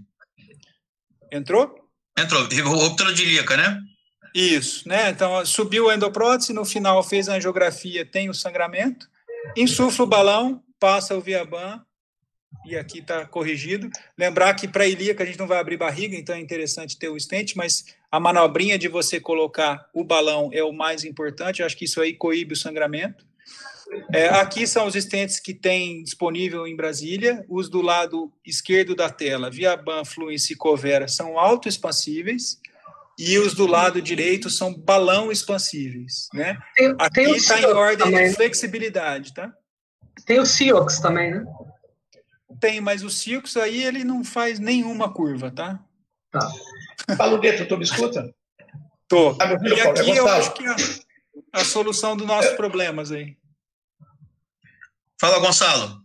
Entrou? Entrou. Ruptura de ilíaca, né? Isso, né? Então, subiu a endoprótese, no final fez a angiografia, tem o sangramento, insufla o balão, passa o Viaban, e aqui está corrigido. Lembrar que para ilíaca a gente não vai abrir barriga, então é interessante ter o stent, mas a manobrinha de você colocar o balão é o mais importante, eu acho que isso aí coíbe o sangramento. É, aqui são os stents que tem disponível em Brasília, os do lado esquerdo da tela, Viaban, Fluence e Covera, são autoexpansíveis, e os do lado direito são balão expansíveis, né? Tem, aqui está em ordem também. de flexibilidade, tá? Tem o Ciox também, né? Tem, mas o Circus aí ele não faz nenhuma curva, tá? Tá. Palugueto, tu me escuta? Tô. Tá e aqui é eu acho que é a, a solução dos nossos problemas aí. Fala, Gonçalo.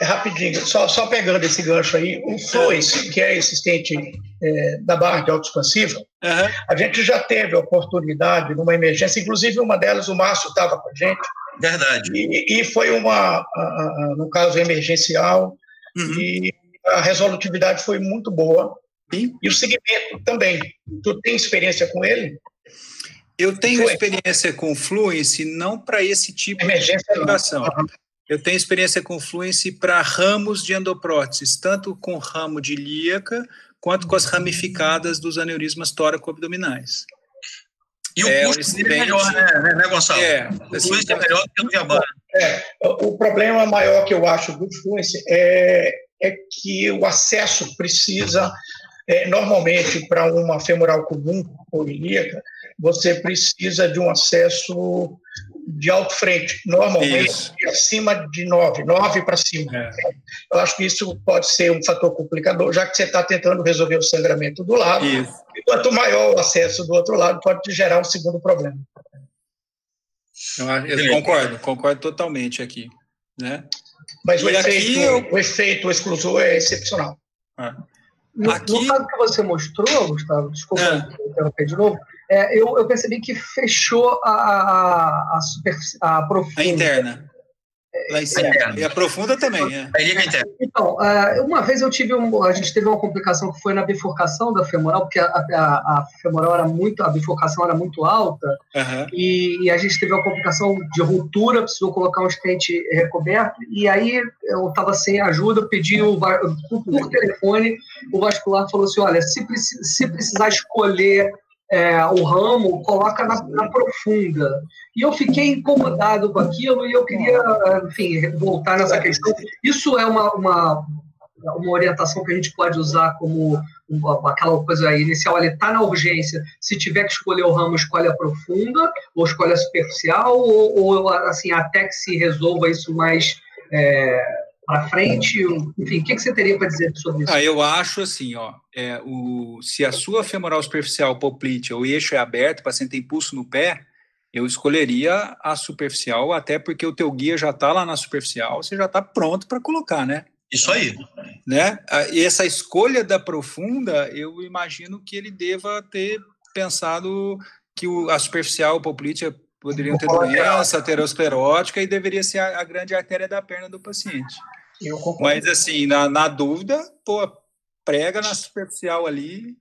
É rapidinho, só, só pegando esse gancho aí, o Fluence, que é assistente é, da barra de autoexpansiva, uhum. a gente já teve a oportunidade numa emergência, inclusive uma delas o Márcio estava com a gente. Verdade. E, e foi uma, a, a, no caso emergencial, Uhum. E a resolutividade foi muito boa. Sim. E o segmento também. Tu tem experiência com ele? Eu tenho Fluence. experiência com Fluence, não para esse tipo Emergência de aplicação. Uhum. Eu tenho experiência com Fluence para ramos de endopróteses, tanto com ramo de ilíaca quanto com as ramificadas dos aneurismas tóraco-abdominais. E o é, custo é melhor, né, né, né, Gonçalo? É, o assim, custo é melhor do que o Viabana. É, o problema maior que eu acho do Fluence é, é que o acesso precisa, é, normalmente, para uma femoral comum ou ilíaca, você precisa de um acesso de alto frente, normalmente isso. acima de 9, 9 para cima. É. Eu acho que isso pode ser um fator complicador, já que você está tentando resolver o sangramento do lado. Isso. E quanto maior o acesso do outro lado, pode te gerar um segundo problema. Eu, eu concordo, concordo totalmente aqui. Né? Mas o efeito, eu... o efeito exclusor é excepcional. É. No, aqui... no caso que você mostrou, Gustavo, desculpa é. interromper de novo, é, eu, eu, percebi que fechou a, a, a, super, a profunda. A interna. Lá em cima. E a profunda também, é. Então, é, uma vez eu tive um, a gente teve uma complicação que foi na bifurcação da femoral, porque a, a, a femoral era muito, a bifurcação era muito alta, uhum. e, e, a gente teve uma complicação de ruptura, precisou colocar um estente recoberto, e aí eu estava sem ajuda, pedi o, por telefone, o vascular falou assim, olha, se, se precisar escolher é, o ramo, coloca na, na, profunda. E eu fiquei incomodado com aquilo e eu queria, enfim, voltar nessa questão. Isso é uma, uma, uma orientação que a gente pode usar como aquela coisa inicial, ele está na urgência, se tiver que escolher o ramo, escolhe a profunda, ou escolhe a superficial, ou, ou assim, até que se resolva isso mais... É, para frente? Enfim, o que, que você teria para dizer sobre isso? Ah, eu acho assim, ó, é, o, se a sua femoral superficial poplite, o eixo é aberto, o paciente tem pulso no pé, eu escolheria a superficial, até porque o teu guia já está lá na superficial, você já está pronto para colocar, né? Isso aí. Né? E essa escolha da profunda, eu imagino que ele deva ter pensado que o, a superficial, o poplite, poderiam ter doença aterosclerótica e deveria ser a, a grande artéria da perna do paciente. Mas, assim, na, na dúvida, pô, prega na superficial ali.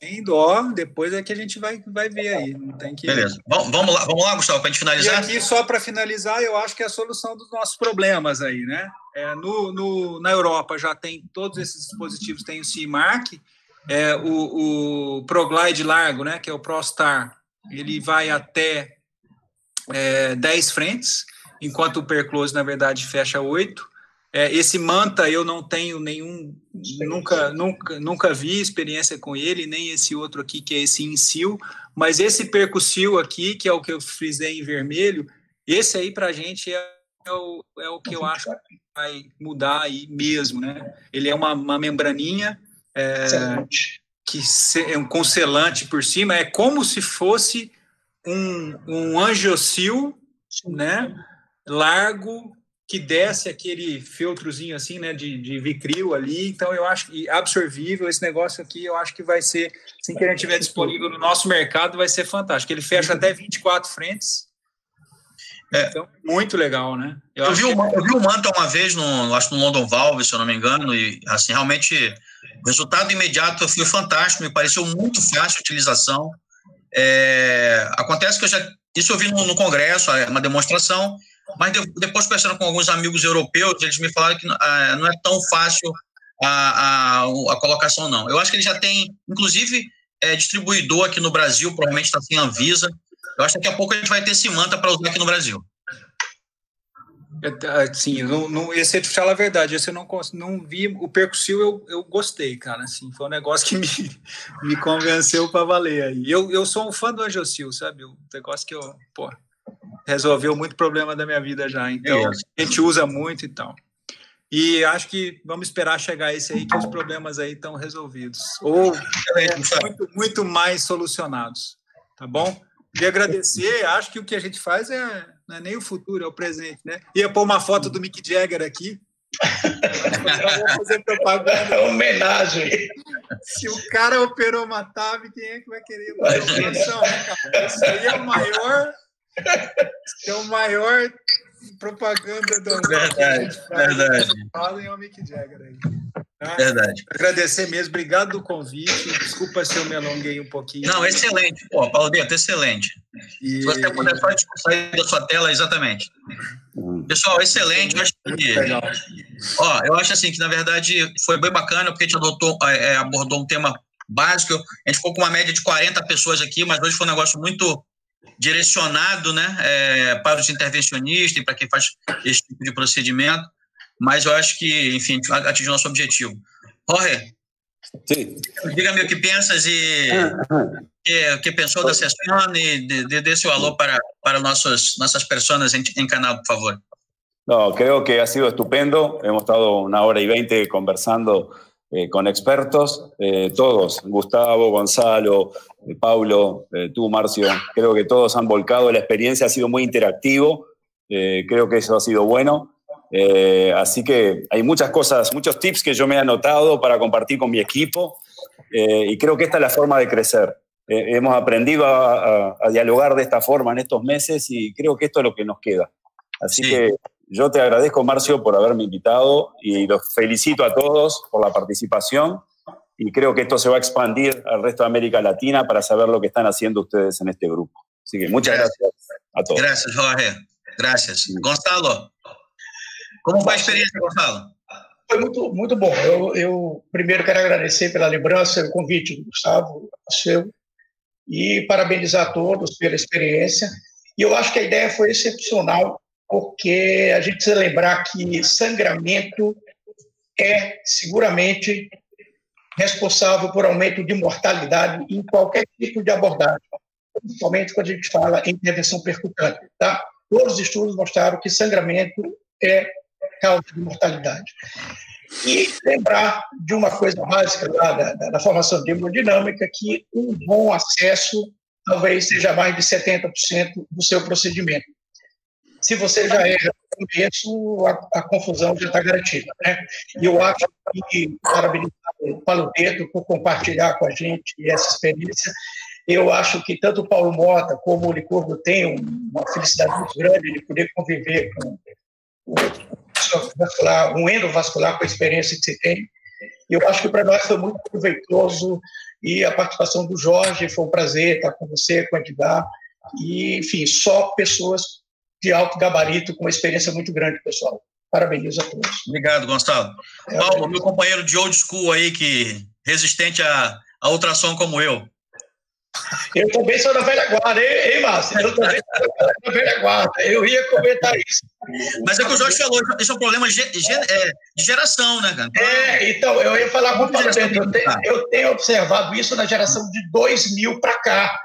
Sem dó, depois é que a gente vai, vai ver aí. Não tem que... Beleza. Vamos lá, vamos lá, Gustavo, para a gente finalizar. E aqui, só para finalizar, eu acho que é a solução dos nossos problemas aí, né? É, no, no, na Europa já tem todos esses dispositivos, tem o CIMARC, é, o, o ProGlide largo, né, que é o ProStar, ele vai até é, 10 frentes, enquanto o Perclose, na verdade, fecha 8. É, esse Manta eu não tenho nenhum, nunca, nunca, nunca vi experiência com ele, nem esse outro aqui que é esse Insil, mas esse Percussil aqui, que é o que eu frisei em vermelho, esse aí para a gente é, é, o, é o que eu acho que vai mudar aí mesmo, né? Ele é uma, uma membraninha é, que é um concelante por cima, é como se fosse um, um angiocil, né? Largo, que desce aquele filtrozinho assim, né, de, de vicril ali, então eu acho que absorvível, esse negócio aqui eu acho que vai ser, assim que ele tiver disponível no nosso mercado, vai ser fantástico, ele fecha até 24 frentes, é. então muito legal, né? Eu, eu vi, o, eu vi o Manta uma vez, no, acho no London Valve, se eu não me engano, e assim, realmente, o resultado imediato foi fantástico, me pareceu muito fácil a utilização, é, acontece que eu já, isso eu vi no, no congresso, é uma demonstração, mas depois, conversando com alguns amigos europeus, eles me falaram que uh, não é tão fácil a, a, a, colocação, não. Eu acho que ele já tem, inclusive, é, distribuidor aqui no Brasil, provavelmente está sem Anvisa. Eu acho que daqui a pouco a gente vai ter esse manta para usar aqui no Brasil. É, sim, não, não, esse é falar a verdade, esse eu não, não vi, o percussil eu, eu gostei, cara, assim, foi um negócio que me, me convenceu para valer aí. Eu, eu sou um fã do Angiocil, sabe, o negócio que eu, pô, resolveu muito problema da minha vida já. Então, a gente usa muito e tal. E acho que vamos esperar chegar esse aí, que os problemas aí estão resolvidos. Ou é, muito, muito mais solucionados. Tá bom? Queria agradecer. Acho que o que a gente faz é, não é nem o futuro, é o presente, né? Ia pôr uma foto do Mick Jagger aqui. fazer propaganda. É homenagem. Se o cara operou uma TAV, quem é que vai querer né, cara? Isso aí é o maior é o maior propaganda do Verdade, verdade. Falem ao Mick Jagger aí. Tá? Verdade. Agradecer mesmo, obrigado do convite. Desculpa se eu me alonguei um pouquinho. Não, excelente. Pô, Paulo Beto, excelente. E... Se você puder só sair da sua tela, exatamente. Pessoal, excelente. Eu acho que, ó, eu acho assim que, na verdade, foi bem bacana, porque a gente adotou, é, abordou um tema básico. A gente ficou com uma média de 40 pessoas aqui, mas hoje foi um negócio muito direcionado né, é, para os intervencionistas e para quem faz esse tipo de procedimento, mas eu acho que, enfim, atingiu nosso objetivo. Jorge, Sim. diga-me o que pensas e o que, que, pensou da sessão e de, de, dê seu alô para, para nossos, nossas personas em, em canal, por favor. No, creo que ha sido estupendo. Hemos estado una hora y veinte conversando Eh, con expertos, eh, todos, Gustavo, Gonzalo, eh, Paulo, tú, Marcio, creo que todos han volcado, la experiencia ha sido muy interactivo, creo que eso ha sido bueno. así que hay muchas cosas, muchos tips que yo me he anotado para compartir con mi equipo y creo que esta es la forma de crecer. hemos aprendido a, dialogar de esta forma en estos meses y creo que esto es lo que nos queda. Así que yo te agradezco, Marcio, por haberme invitado y los felicito a todos por la participación y creo que esto se va a expandir al resto de América Latina para saber lo que están haciendo ustedes en este grupo. Así que muchas gracias, a todos. Gracias, Jorge. Gracias. Gonzalo, como foi a experiência, Gonzalo? Foi muito, muito bom. Eu, eu primeiro quero agradecer pela lembrança, o convite do Gustavo, seu, e parabenizar a todos pela experiência. E eu acho que a ideia foi excepcional porque a gente precisa lembrar que sangramento é seguramente responsável por aumento de mortalidade em qualquer tipo de abordagem, principalmente quando a gente fala em intervenção percutânea. Tá? Todos os estudos mostraram que sangramento é causa de mortalidade. E lembrar de uma coisa básica da, da, da formação de hemodinâmica, que um bom acesso talvez seja mais de 70% do seu procedimento se você já é no começo, a, a, confusão já está garantida. Né? E eu acho que, parabenizar o Paulo Pedro por compartilhar com a gente essa experiência. Eu acho que tanto o Paulo Mota como o Licurgo têm uma felicidade muito grande de poder conviver com o vascular, um endovascular com a experiência que você tem. Eu acho que para nós foi muito proveitoso e a participação do Jorge. Foi um prazer estar com você, com Edgar. E, enfim, só pessoas de alto gabarito, com uma experiência muito grande, pessoal. Parabéns a todos. Obrigado, Gonçalo. É, Paulo, meu companheiro de old school aí, que resistente a, a ultrassom como eu. Eu também sou da velha guarda, hein, hein Márcio? Eu também sou da velha guarda. Eu ia comentar isso. Mas é que o Jorge falou, isso é um problema de, é, de geração, né, cara? É, então, eu ia falar muito eu tenho, eu tenho observado isso na geração de 2000 para cá.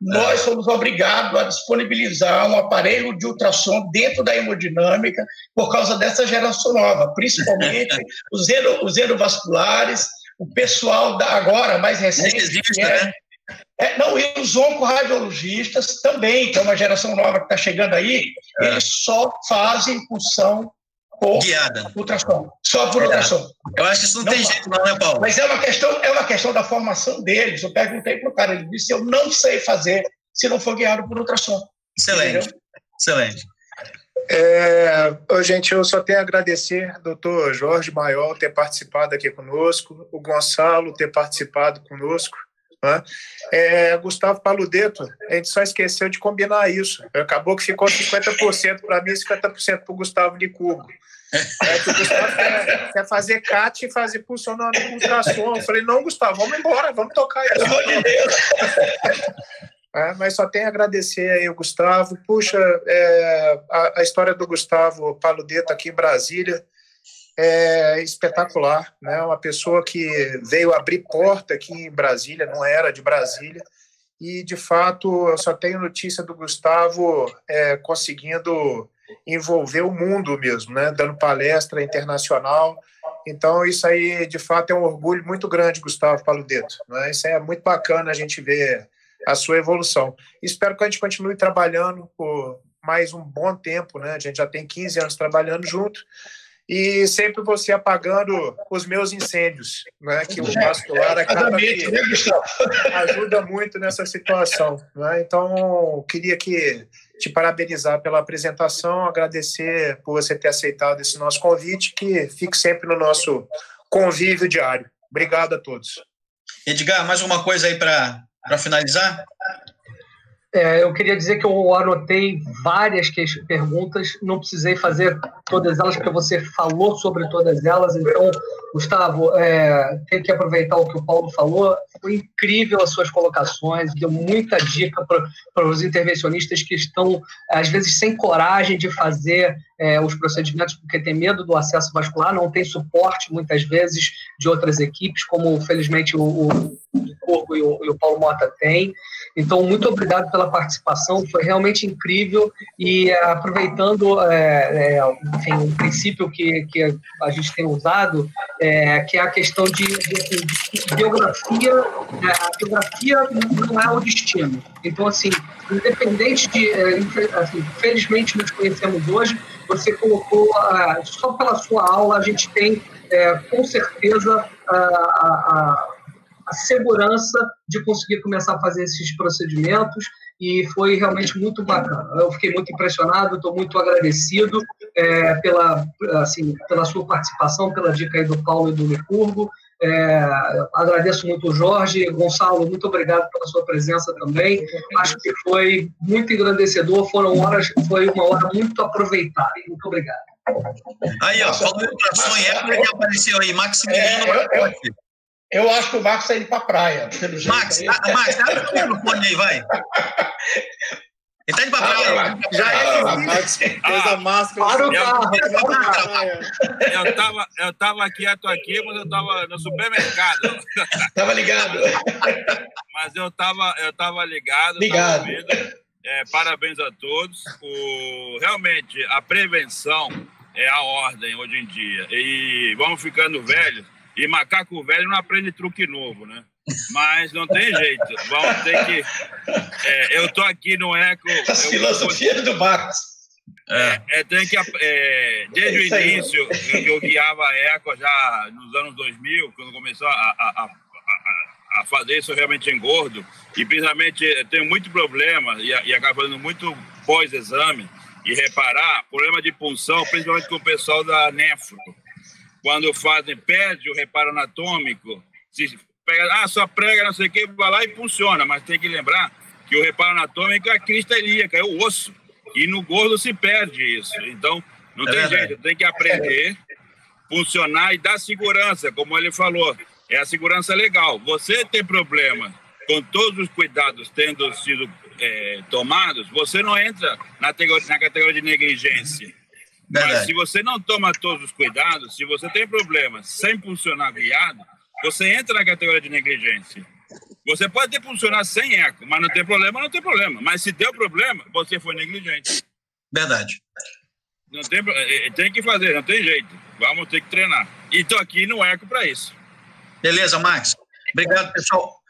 Nós somos obrigados a disponibilizar um aparelho de ultrassom dentro da hemodinâmica por causa dessa geração nova, principalmente os, endo, os endovasculares, o pessoal da, agora, mais recente, que é, né? É, não, e os oncoradiologistas também, que é uma geração nova que está chegando aí, é. eles só fazem função por Guiada. ultrassom, só por é. ultrassom. Eu acho que isso não, não tem jeito não, né, Paulo? Mas é uma questão, é uma questão da formação deles. Eu perguntei para o cara, ele disse, eu não sei fazer se não for guiado por ultrassom. Excelente, Entendeu? excelente. É, gente, eu só tenho a agradecer doutor Jorge Maior ter participado aqui conosco, o Gonçalo ter participado conosco, né? É, Gustavo Paludeto, a gente só esqueceu de combinar isso. Acabou que ficou 50% para mim e 50% para o Gustavo Nicurgo. É, que o Gustavo quer, quer, fazer CAT e fazer funcionando com ultrassom. Eu falei, não, Gustavo, vamos embora, vamos tocar isso. É, mas só tenho a agradecer aí o Gustavo. Puxa, é, a, a, história do Gustavo Paludeto aqui em Brasília é espetacular, né? Uma pessoa que veio abrir porta aqui em Brasília, não era de Brasília, e de fato eu só tenho notícia do Gustavo é, conseguindo envolver o mundo mesmo, né? Dando palestra internacional. Então isso aí de fato é um orgulho muito grande, Gustavo Paludeto. Né? Isso é muito bacana a gente ver a sua evolução. Espero que a gente continue trabalhando por mais um bom tempo, né? A gente já tem 15 anos trabalhando junto e sempre você apagando os meus incêndios, né? Que o vascular acaba que ajuda muito nessa situação, né? Então, queria que te parabenizar pela apresentação, agradecer por você ter aceitado esse nosso convite, que fique sempre no nosso convívio diário. Obrigado a todos. Edgar, mais alguma coisa aí para finalizar? É, eu queria dizer que eu anotei várias perguntas, não precisei fazer todas elas, porque você falou sobre todas elas. Então, Gustavo, é, tem que aproveitar o que o Paulo falou. Foi incrível as suas colocações, deu muita dica para os intervencionistas que estão, às vezes, sem coragem de fazer é, os procedimentos, porque tem medo do acesso vascular, não tem suporte, muitas vezes, de outras equipes, como, felizmente, o, Corpo e e o Paulo Mota têm. Então, muito obrigado pela participação, foi realmente incrível. E eh, aproveitando, é, é, enfim, um princípio que, que a gente tem usado, é, que é a questão de, de, de geografia. Né, a geografia não é o destino. Então, assim, independente de. Assim, felizmente nos conhecemos hoje, você colocou, só pela sua aula, a gente tem, com certeza, a, a a segurança de conseguir começar a fazer esses procedimentos e foi realmente muito bacana. Eu fiquei muito impressionado, estou muito agradecido é, pela, assim, pela sua participação, pela dica aí do Paulo e do Licurgo. É, agradeço muito o Jorge, Gonçalo, muito obrigado pela sua presença também. Acho que foi muito engrandecedor, foram horas, foi uma hora muito aproveitada. Muito obrigado. Aí, ó, falando em ultrassom, é que apareceu aí, Maximiliano. É, eu, eu, eu acho que o Marcos está indo para a praia, pelo jeito. Max, ah, Max, abre o microfone aí, vai. Ele está indo para a praia. já é ah, Max fez a máscara. Para o carro. Eu estava eu tava quieto aqui, mas eu estava no supermercado. Estava ligado. Mas eu estava eu tava ligado. Ligado. É, parabéns a todos. O, realmente, a prevenção é a ordem hoje em dia. E vamos ficando velhos e macaco velho não aprende truque novo, né? Mas não tem jeito. Vamos ter que. É, eu tô aqui no Eco. As filosofias do Marcos. É, é, tem que, é, desde é o início, eu, eu guiava a Eco já nos anos 2000, quando começou a, a, a, a fazer isso, eu realmente engordo. E principalmente tenho muito problema e, e acabo fazendo muito pós-exame e reparar problema de punção, principalmente com o pessoal da nefro quando fazem, perde o reparo anatômico, se pega, ah, só prega, não sei o que, vai lá e funciona, mas tem que lembrar que o reparo anatômico é a crista ilíaca, é o osso. E no gordo se perde isso. Então, não é tem verdade. jeito, tem que aprender, funcionar e dar segurança, como ele falou. É a segurança legal. Você tem problema com todos os cuidados tendo sido é, tomados, você não entra na categoria, na categoria de negligência. Verdade. Mas se você não toma todos os cuidados, se você tem problemas sem funcionar guiado, você entra na categoria de negligência. Você pode ter funcionar sem eco, mas não tem problema, não tem problema. Mas se deu problema, você foi negligente. Verdade. Não tem, é, é, tem que fazer, não tem jeito. Vamos ter que treinar. E estou aqui no eco para isso. Beleza, Max. Obrigado, pessoal.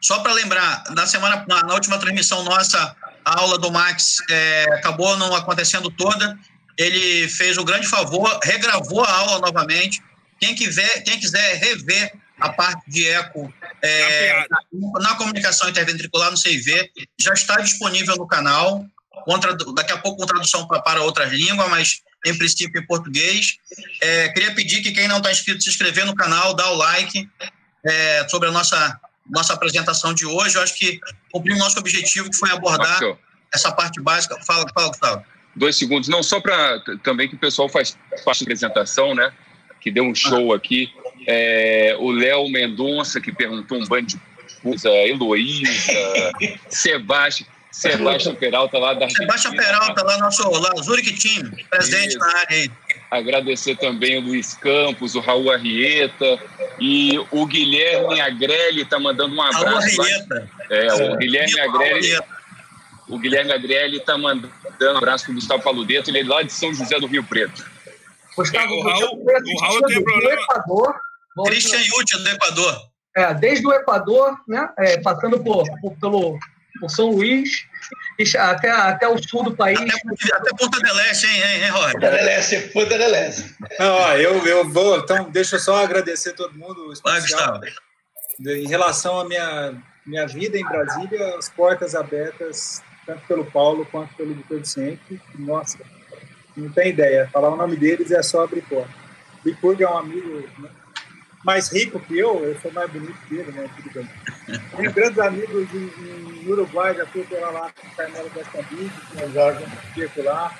Só para lembrar, na semana, na, na, última transmissão nossa, a aula do Max é, acabou não acontecendo toda. Ele fez o grande favor, regravou a aula novamente. Quem quiser, quem quiser rever a parte de eco é, na, na, comunicação interventricular no CIV, já está disponível no canal. Contra, daqui a pouco com tradução para, para outras línguas, mas em princípio em português. É, queria pedir que quem não está inscrito se inscrever no canal, dá o like é, sobre a nossa, nossa apresentação de hoje. Eu acho que cumprimos o nosso objetivo, que foi abordar essa parte básica. Fala, fala Gustavo. Dois segundos. Não, só para também que o pessoal faz parte da apresentação, né? Que deu um show aqui. É, o Léo Mendonça, que perguntou um bando de coisa, Heloísa, Sebastião. Sebastião Peralta lá da Sebastião Peralta lá, nosso lá, Zurich Team, presente Isso. na área aí. Agradecer também o Luiz Campos, o Raul Arrieta e o Guilherme Agrelli está mandando um abraço. Raul Arrieta. É, o. Guilherme Agrelli. O Guilherme Agrelli está mandando um abraço para o Gustavo Paludeto, ele é lá de São José do Rio Preto. Gustavo, o Raul, o Raul tem problema. Equador, Christian Yuti, do Equador. É, desde o Equador, né, é, passando por, por, pelo por São Luís, até, até o sul do país. Até, até Ponta del Este, hein, hein, hein Roger? Ponta del Este, Ponta del Este. Não, eu, eu vou, então, deixa eu só agradecer todo mundo. Vai, em relação à minha, minha vida em Brasília, as portas abertas, tanto pelo Paulo quanto pelo Vitor Vicente. Nossa, não tem ideia. Falar o nome deles é só abrir porta. Licurgo é um amigo né? mais rico que eu, eu sou mais bonito que ele, né? Tudo bem. Tenho grandes amigos em, Uruguai, já fui pela lá com o Carmelo Gastabide, que é Jorge Pico lá,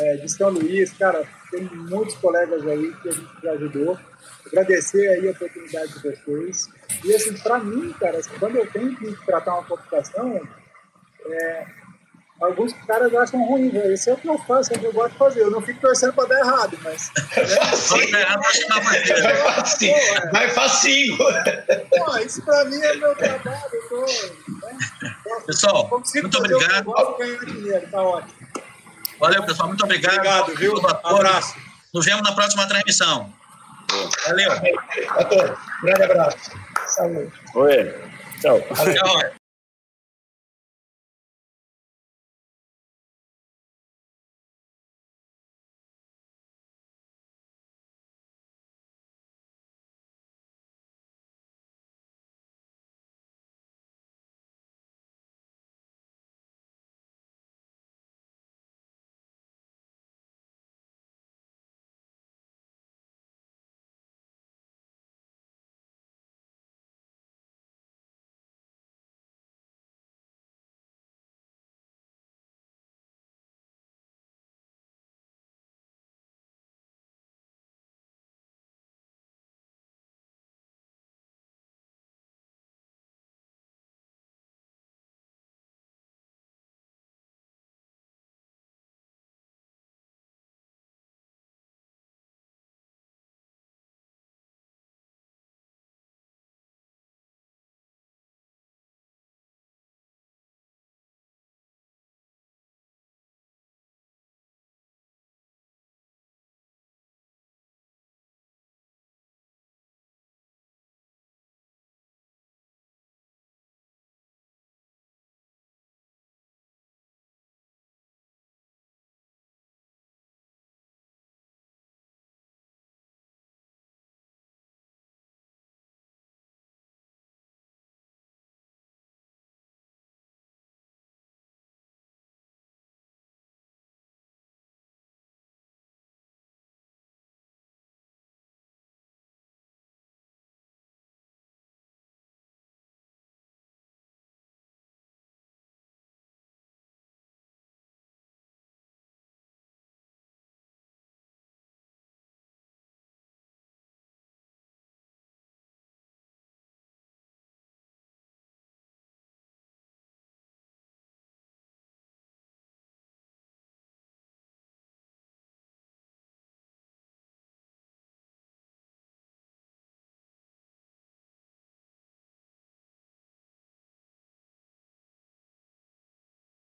é, de São Luís, cara, tem muitos colegas aí que a gente já ajudou. Agradecer aí a oportunidade de vocês. E assim, para mim, cara, quando eu tenho que tratar uma complicação, é, alguns caras acham ruim, velho. Isso é o que eu faço, é o que eu gosto de fazer. Eu não fico torcendo para dar errado, mas. Vai facinho. Vai facinho. Pô, isso para mim é meu trabalho. Eu tô, né? Pessoal, muito obrigado. dinheiro, tá ótimo. Valeu, pessoal. Muito obrigado. Obrigado, viu? Um abraço. Nos vemos na próxima transmissão. Valeu. A todos. Grande abraço. Saúde. Oi. Tchau. Tchau.